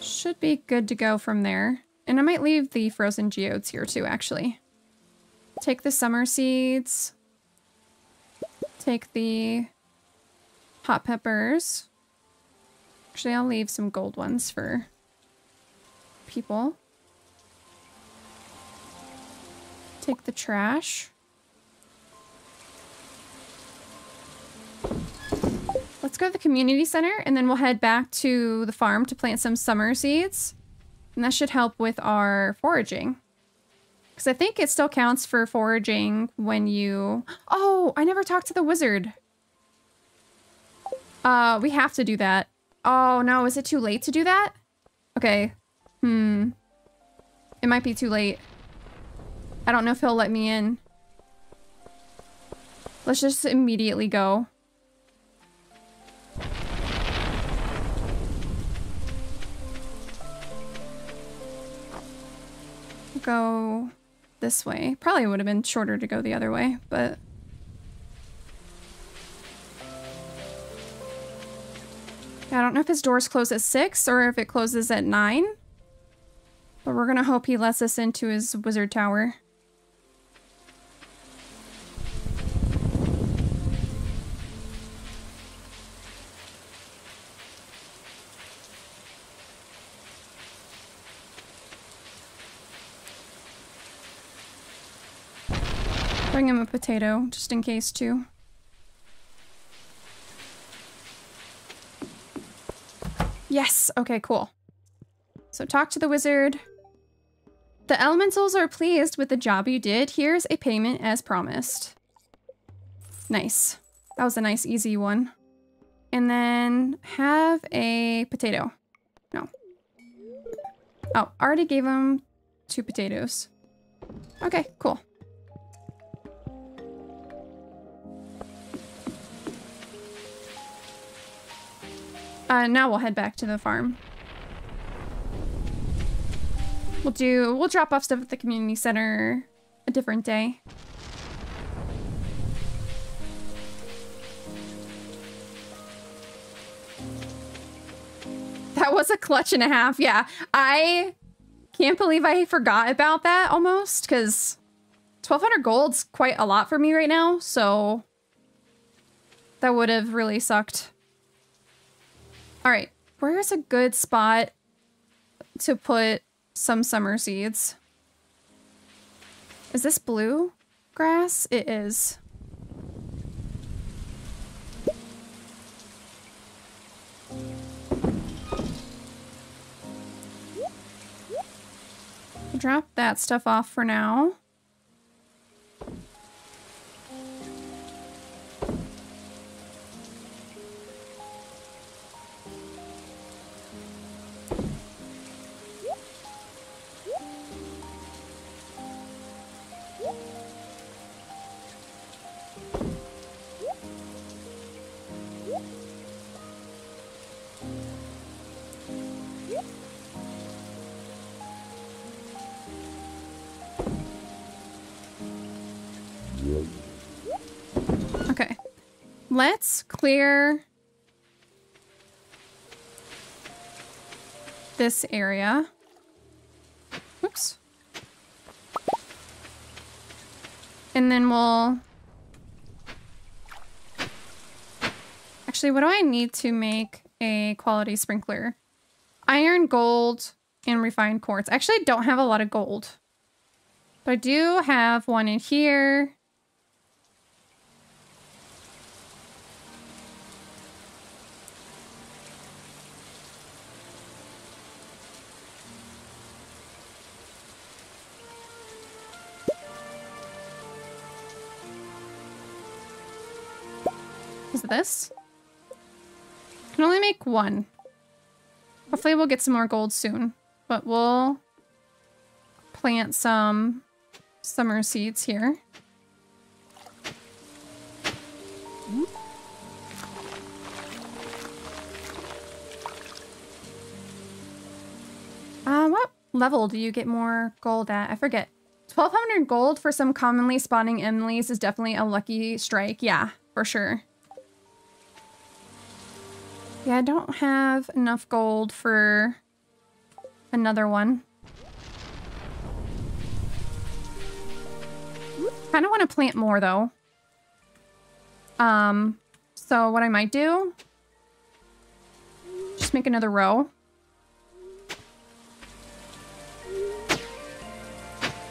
Should be good to go from there. And I might leave the frozen geodes here too, actually. Take the summer seeds. Take the hot peppers. Actually, I'll leave some gold ones for people. Take the trash. Let's go to the community center and then we'll head back to the farm to plant some summer seeds. And that should help with our foraging. Because I think it still counts for foraging when you... Oh, I never talked to the wizard. Uh, we have to do that. Oh, no. Is it too late to do that? Okay. Hmm. It might be too late. I don't know if he'll let me in. Let's just immediately go. Go this way. Probably would have been shorter to go the other way, but... I don't know if his doors close at 6 or if it closes at 9. But we're gonna hope he lets us into his wizard tower. Bring him a potato, just in case, too. Yes! Okay, cool. So talk to the wizard. The elementals are pleased with the job you did. Here's a payment as promised. Nice. That was a nice, easy one. And then have a potato. No. Oh, already gave him two potatoes. Okay, cool. Uh, now we'll head back to the farm. We'll do, we'll drop off stuff at the community center a different day. That was a clutch and a half. Yeah, I can't believe I forgot about that almost because 1200 gold's quite a lot for me right now. So that would have really sucked. All right, where's a good spot to put some summer seeds? Is this blue grass? It is. Drop that stuff off for now. Let's clear this area. Oops. And then we'll... Actually, what do I need to make a quality sprinkler? Iron, gold, and refined quartz. Actually, I don't have a lot of gold. But I do have one in here. This. Can only make one. Hopefully we'll get some more gold soon. But we'll plant some summer seeds here. Uh, what level do you get more gold at? I forget. 1200 gold for some commonly spawning Emily's is definitely a lucky strike. Yeah, for sure. Yeah, I don't have enough gold for another one. Kind of want to plant more though. Um, so what I might do, just make another row.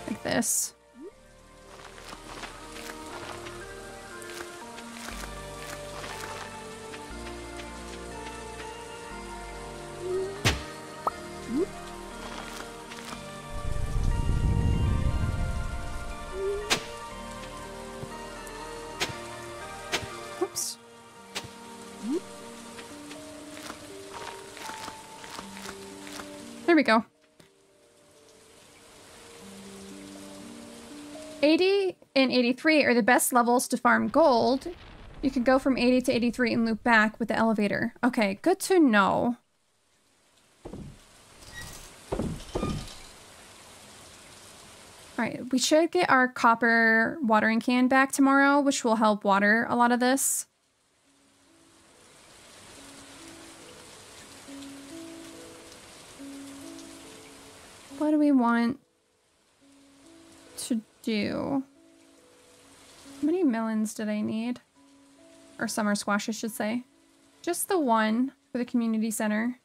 Like this. We go. 80 and 83 are the best levels to farm gold. You can go from 80 to 83 and loop back with the elevator. Okay, good to know. Alright, we should get our copper watering can back tomorrow, which will help water a lot of this. What do we want to do? How many melons did I need? Or summer squash, I should say. Just the one for the community center.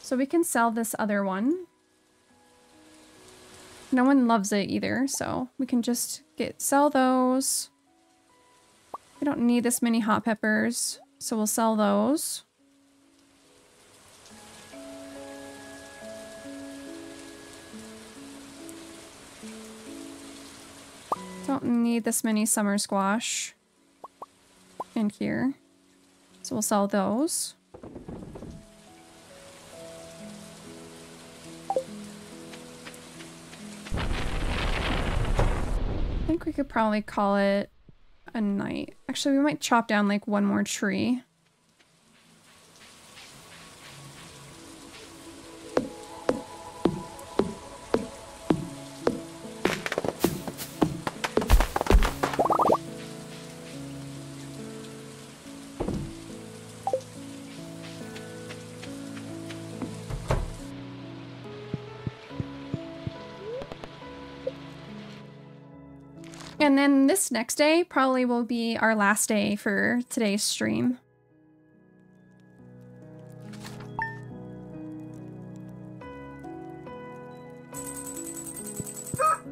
So we can sell this other one. No one loves it either, so we can just get sell those. We don't need this many hot peppers, so we'll sell those. Don't need this many summer squash in here. So we'll sell those. I think we could probably call it a night. Actually, we might chop down like one more tree. This next day probably will be our last day for today's stream.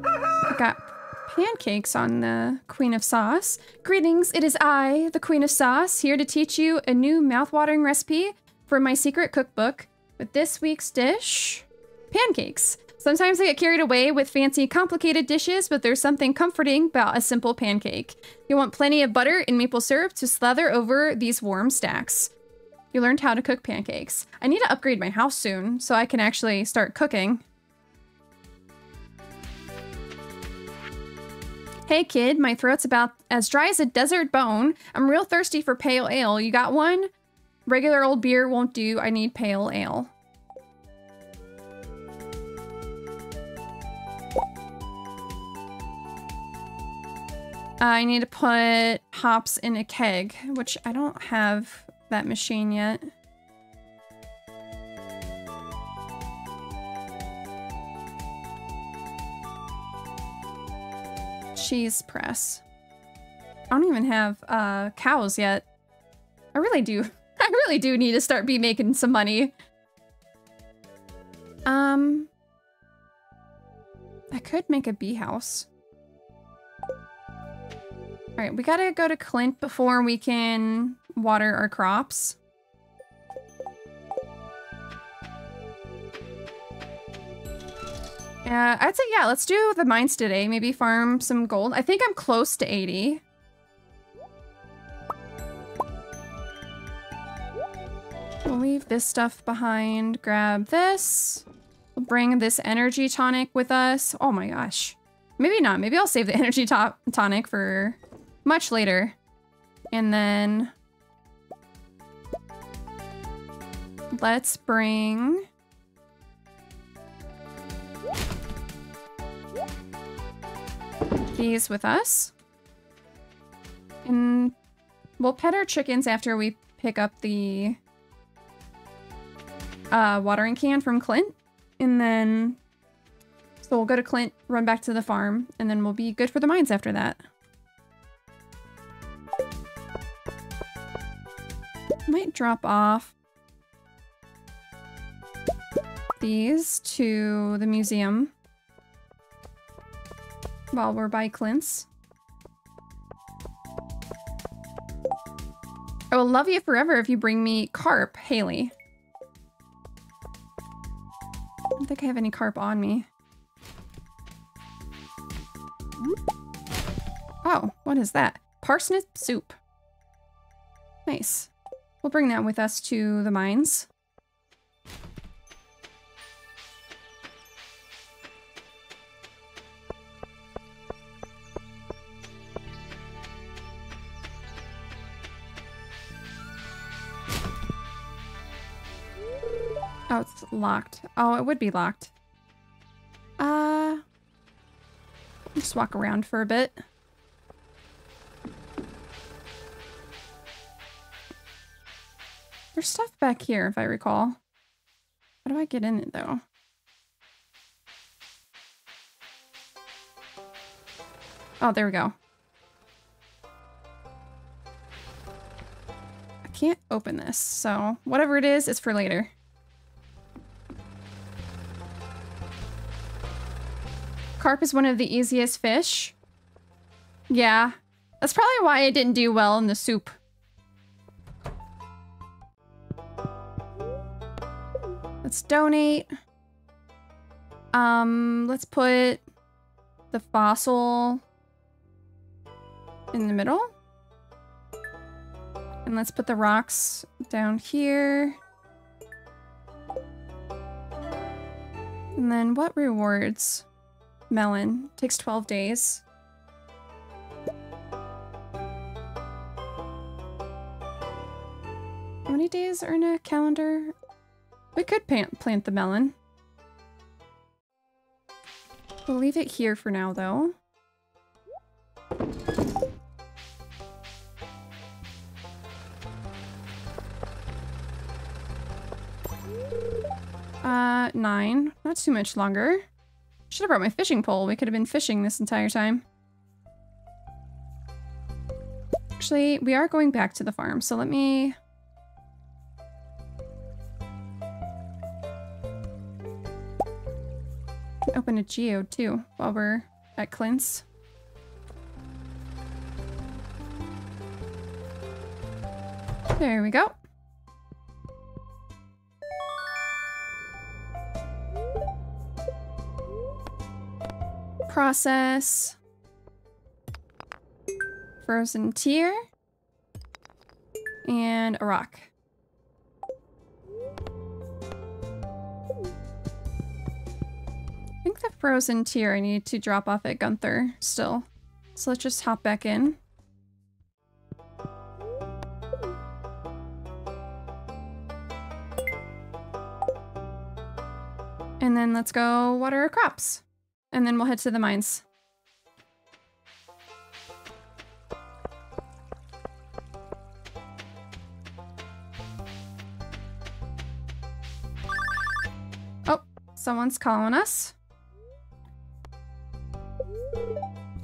I got pancakes on the Queen of Sauce. Greetings, it is I, the Queen of Sauce, here to teach you a new mouthwatering recipe for my secret cookbook with this week's dish, pancakes. Sometimes I get carried away with fancy, complicated dishes, but there's something comforting about a simple pancake. You want plenty of butter and maple syrup to slather over these warm stacks. You learned how to cook pancakes. I need to upgrade my house soon so I can actually start cooking. Hey kid, my throat's about as dry as a desert bone. I'm real thirsty for pale ale. You got one? Regular old beer won't do. I need pale ale. I need to put hops in a keg, which I don't have that machine yet. Cheese press. I don't even have uh, cows yet. I really do. I really do need to start be making some money. Um, I could make a bee house. All right, we gotta go to Clint before we can water our crops. Uh, I'd say, yeah, let's do the mines today. Maybe farm some gold. I think I'm close to 80. We'll leave this stuff behind. Grab this. We'll bring this energy tonic with us. Oh my gosh. Maybe not. Maybe I'll save the energy to tonic for much later. And then let's bring these with us. And we'll pet our chickens after we pick up the uh, watering can from Clint. And then, so we'll go to Clint, run back to the farm, and then we'll be good for the mines after that. Might drop off these to the museum while we're by Clint's. I will love you forever if you bring me carp, Haley. I don't think I have any carp on me. Oh, what is that? Parsnip soup. Nice. We'll bring that with us to the mines. Oh, it's locked. Oh, it would be locked. Uh, Just walk around for a bit. There's stuff back here, if I recall. How do I get in it, though? Oh, there we go. I can't open this, so whatever it is, it's for later. Carp is one of the easiest fish. Yeah, that's probably why I didn't do well in the soup. Let's donate. Um, let's put the fossil in the middle. And let's put the rocks down here. And then what rewards? Melon. Takes 12 days. How many days are in a calendar? We could plant, the melon. We'll leave it here for now, though. Uh, nine. Not too much longer. Should have brought my fishing pole. We could have been fishing this entire time. Actually, we are going back to the farm, so let me open a geode while we're at Clint's. There we go. Process. Frozen tear. And a rock. Think frozen tear I need to drop off at Gunther still. So let's just hop back in. And then let's go water our crops. And then we'll head to the mines. Oh, someone's calling us.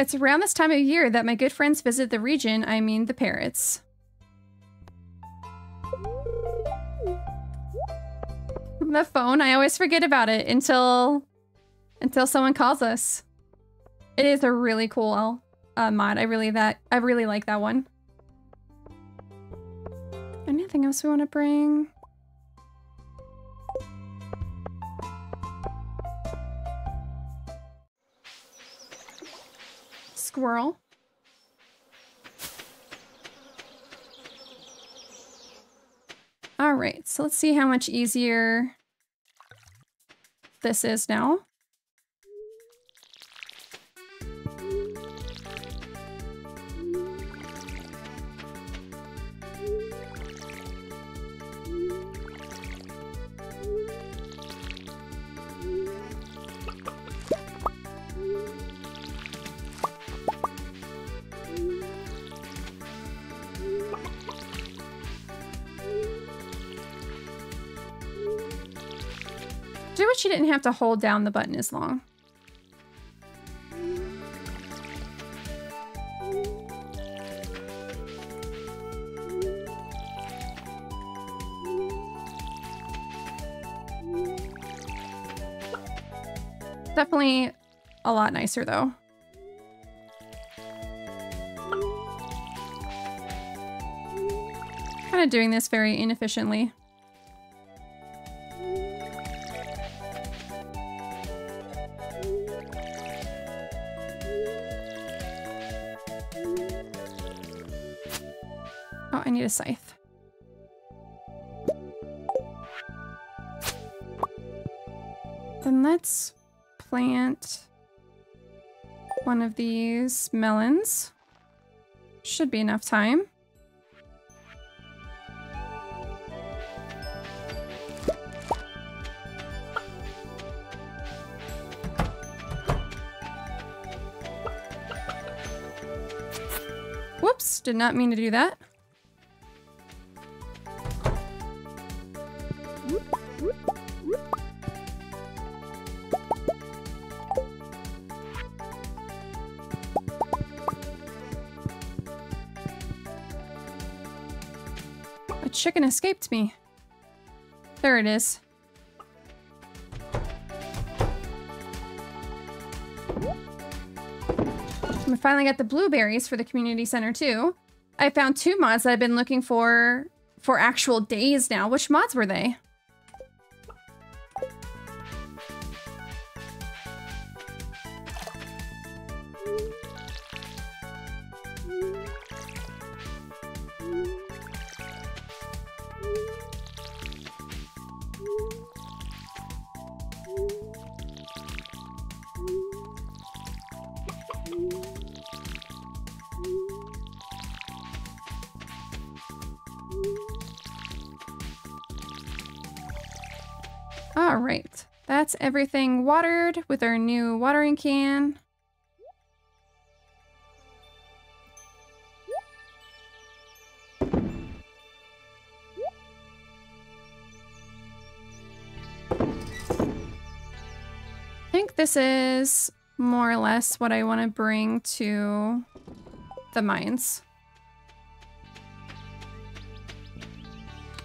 It's around this time of year that my good friends visit the region, I mean the parrots. The phone, I always forget about it until until someone calls us. It is a really cool uh, mod. I really that I really like that one. Anything else we want to bring? Squirrel. All right, so let's see how much easier this is now. She didn't have to hold down the button as long. Definitely a lot nicer though. Kind of doing this very inefficiently. scythe. Then let's plant one of these melons. Should be enough time. Whoops, did not mean to do that. Escaped me. There it is. We finally got the blueberries for the community center too. I found two mods that I've been looking for for actual days now. Which mods were they? That's everything watered with our new watering can. I think this is more or less what I want to bring to the mines.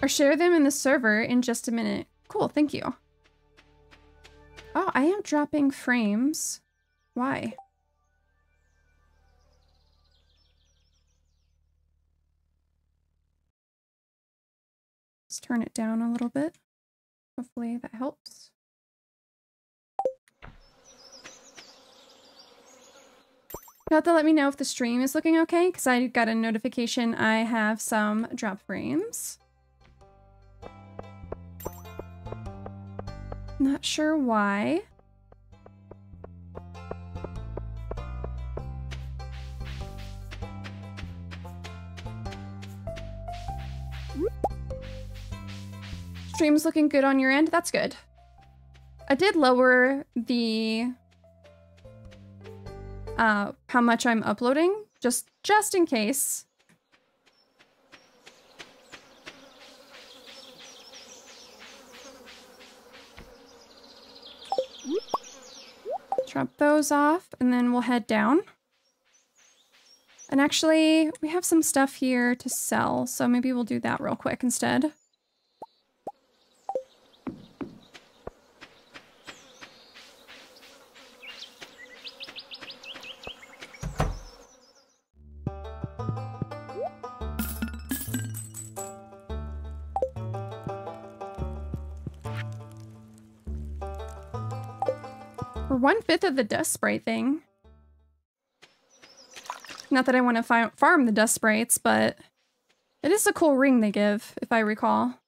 Or share them in the server in just a minute. Cool, thank you. Oh, I am dropping frames. Why? Let's turn it down a little bit. Hopefully that helps. You have to let me know if the stream is looking okay, because I got a notification I have some drop frames. Not sure why. Stream's looking good on your end. That's good. I did lower the uh, how much I'm uploading, just just in case. Drop those off, and then we'll head down. And actually, we have some stuff here to sell, so maybe we'll do that real quick instead. One fifth of the dust sprite thing. Not that I want to farm the dust sprites, but it is a cool ring they give, if I recall.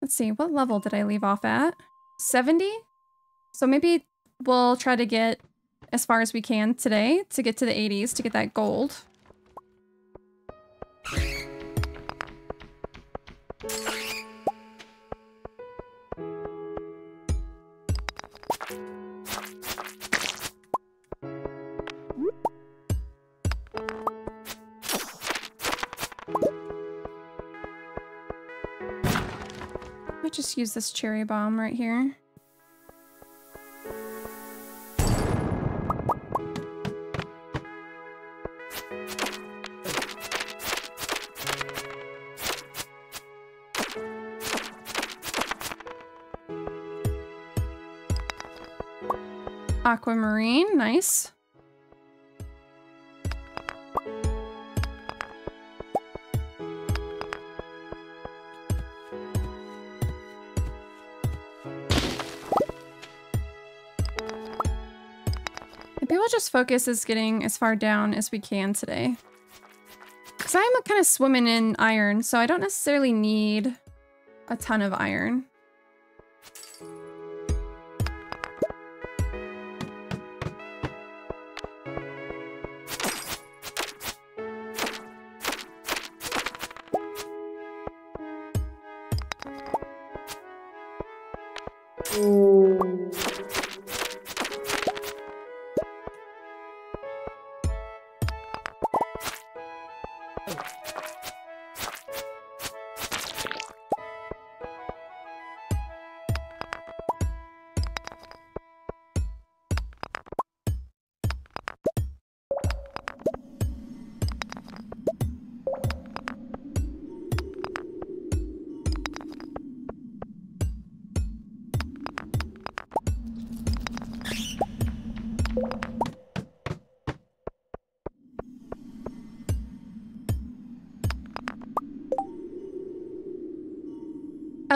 Let's see, what level did I leave off at? 70? So maybe we'll try to get as far as we can today to get to the 80s to get that gold. Use this cherry bomb right here. Aquamarine, nice. Focus is getting as far down as we can today. Because I'm kind of swimming in iron, so I don't necessarily need a ton of iron.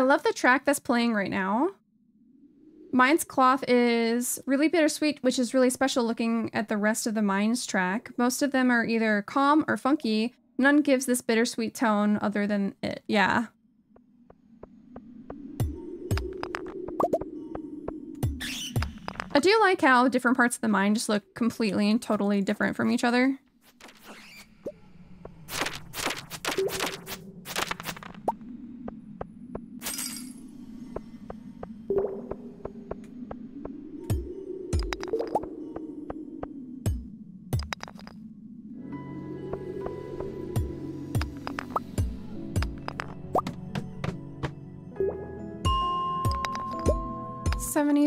Love the track that's playing right now. Mine's Cloth is really bittersweet, which is really special looking at the rest of the Mines track. Most of them are either calm or funky. None gives this bittersweet tone other than it. Yeah. I do like how different parts of the mine just look completely and totally different from each other.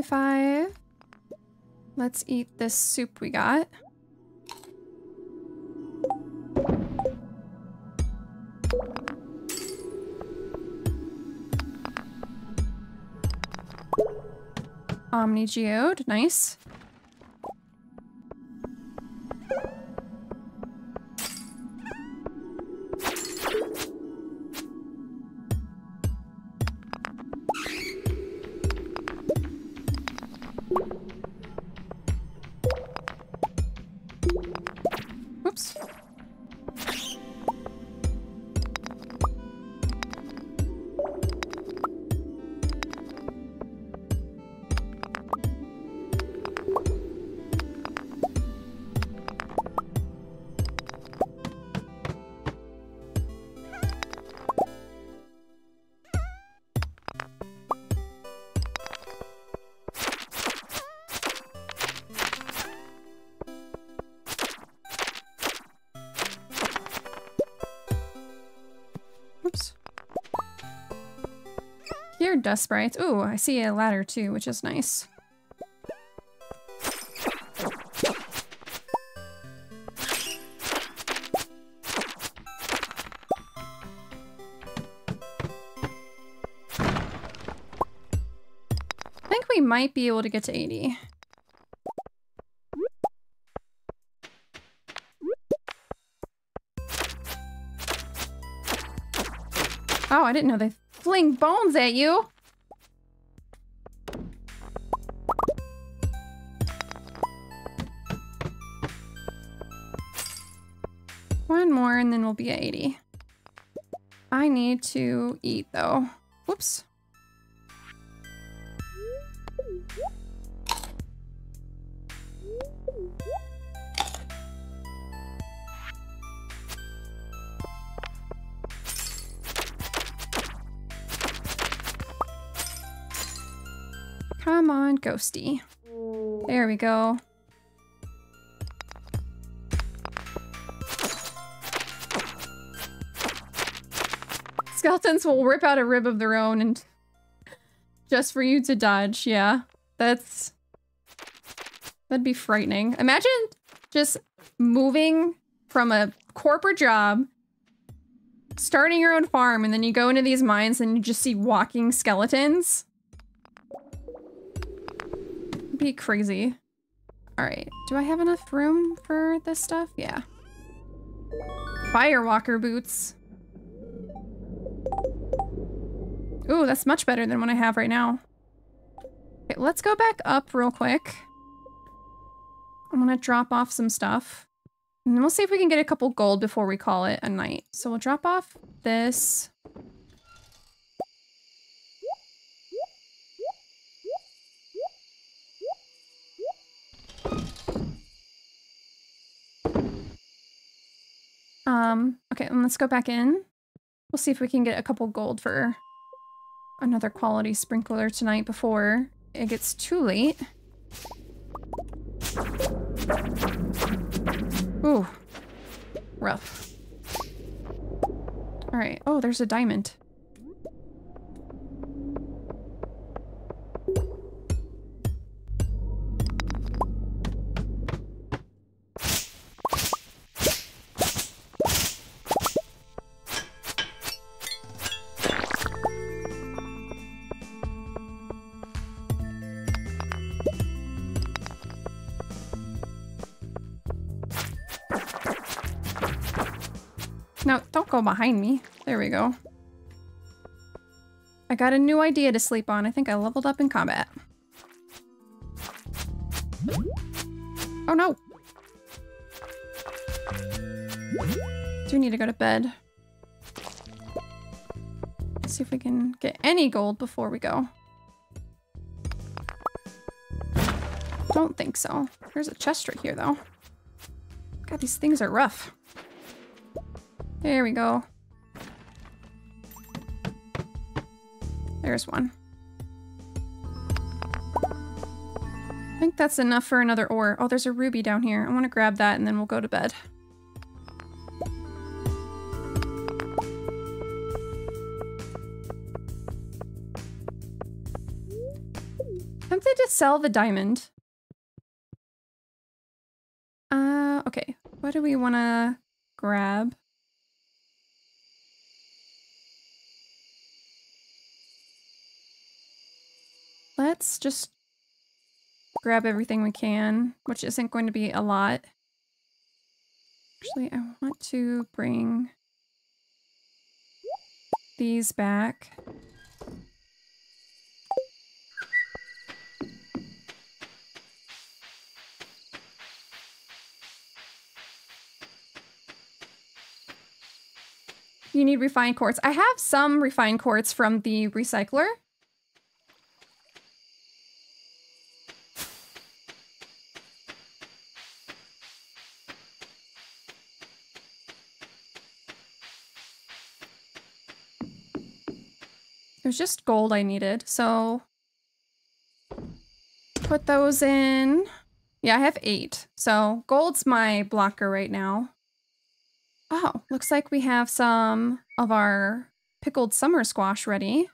Seventy-five. Let's eat this soup we got. Omni Geode, nice. Dust sprites. Ooh, I see a ladder too, which is nice. I think we might be able to get to 80. Oh, I didn't know they fling bones at you. More and then we'll be at 80. I need to eat though. Whoops. Come on, Ghosty. There we go. Skeletons will rip out a rib of their own and just for you to dodge. Yeah, that's that'd be frightening. Imagine just moving from a corporate job, starting your own farm, and then you go into these mines and you just see walking skeletons. Be crazy. All right, do I have enough room for this stuff? Yeah. Firewalker boots. Ooh, that's much better than what I have right now. Okay, let's go back up real quick. I'm gonna drop off some stuff. And we'll see if we can get a couple gold before we call it a night. So we'll drop off this. Um, okay, and let's go back in. We'll see if we can get a couple gold for another quality sprinkler tonight before it gets too late. Ooh. Rough. Alright. Oh, there's a diamond. Go behind me. There we go. I got a new idea to sleep on. I think I leveled up in combat. Oh no! Do need to go to bed. Let's see if we can get any gold before we go. Don't think so. There's a chest right here though. God, these things are rough. There we go. There's one. I think that's enough for another ore. Oh, there's a ruby down here. I want to grab that and then we'll go to bed. Tempted to sell the diamond. Uh, okay. What do we want to grab? Let's just grab everything we can, which isn't going to be a lot. Actually, I want to bring these back. You need refined quartz. I have some refined quartz from the recycler. Was just gold I needed, so put those in. Yeah, I have eight. So gold's my blocker right now. Oh, looks like we have some of our pickled summer squash ready.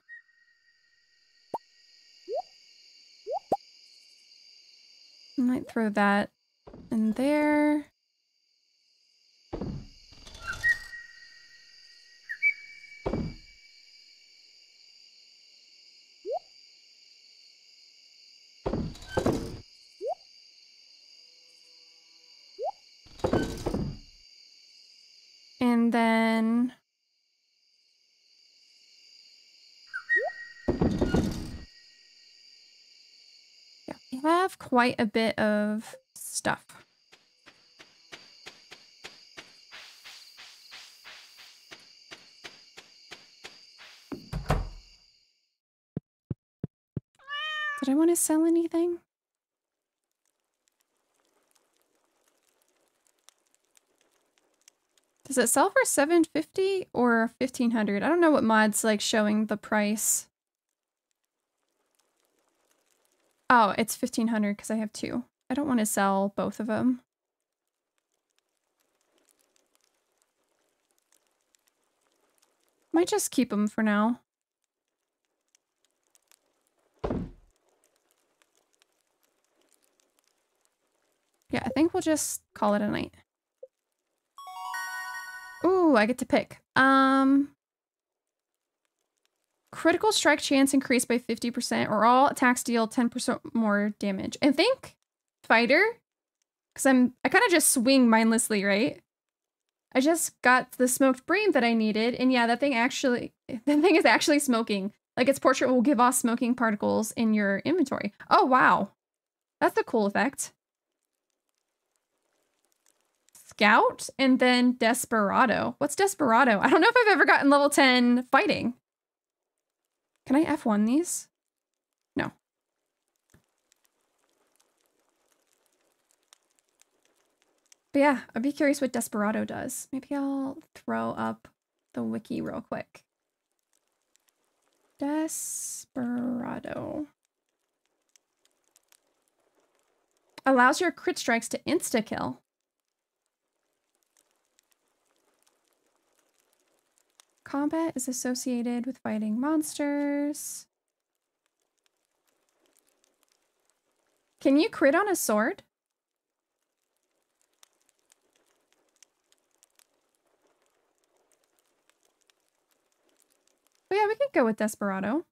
Might throw that in there. And then... Yeah, we have quite a bit of stuff. Did I want to sell anything? Does it sell for 750 or 1500? I don't know what mod's like showing the price. Oh, it's 1500 because I have two. I don't want to sell both of them. Might just keep them for now. Yeah, I think we'll just call it a night. Ooh, I get to pick. Um, critical strike chance increased by 50% or all attacks deal 10% more damage. I think fighter, because I'm, I kind of just swing mindlessly, right? I just got the smoked bream that I needed. And yeah, that thing actually, that thing is actually smoking. Like its portrait will give off smoking particles in your inventory. Oh, wow. That's a cool effect. Scout and then Desperado. What's Desperado? I don't know if I've ever gotten level 10 fighting. Can I F1 these? No. But yeah, I'd be curious what Desperado does. Maybe I'll throw up the wiki real quick. Desperado. Allows your crit strikes to insta-kill. Combat is associated with fighting monsters. Can you crit on a sword? Oh yeah, we could go with Desperado.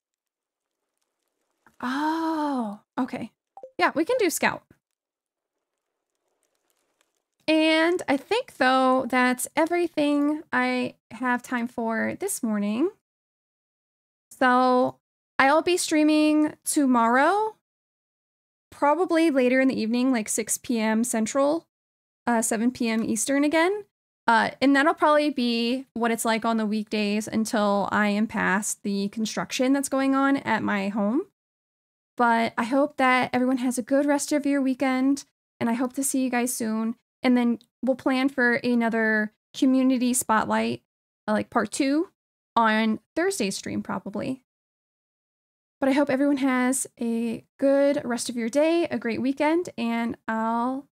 Oh, okay. Yeah, we can do Scout. And I think, though, that's everything I have time for this morning. So I'll be streaming tomorrow, probably later in the evening, like 6 p.m. Central, uh, 7 p.m. Eastern again. Uh, and that'll probably be what it's like on the weekdays until I am past the construction that's going on at my home. But I hope that everyone has a good rest of your weekend, and I hope to see you guys soon. And then we'll plan for another community spotlight, uh, like part two, on Thursday's stream, probably. But I hope everyone has a good rest of your day, a great weekend, and I'll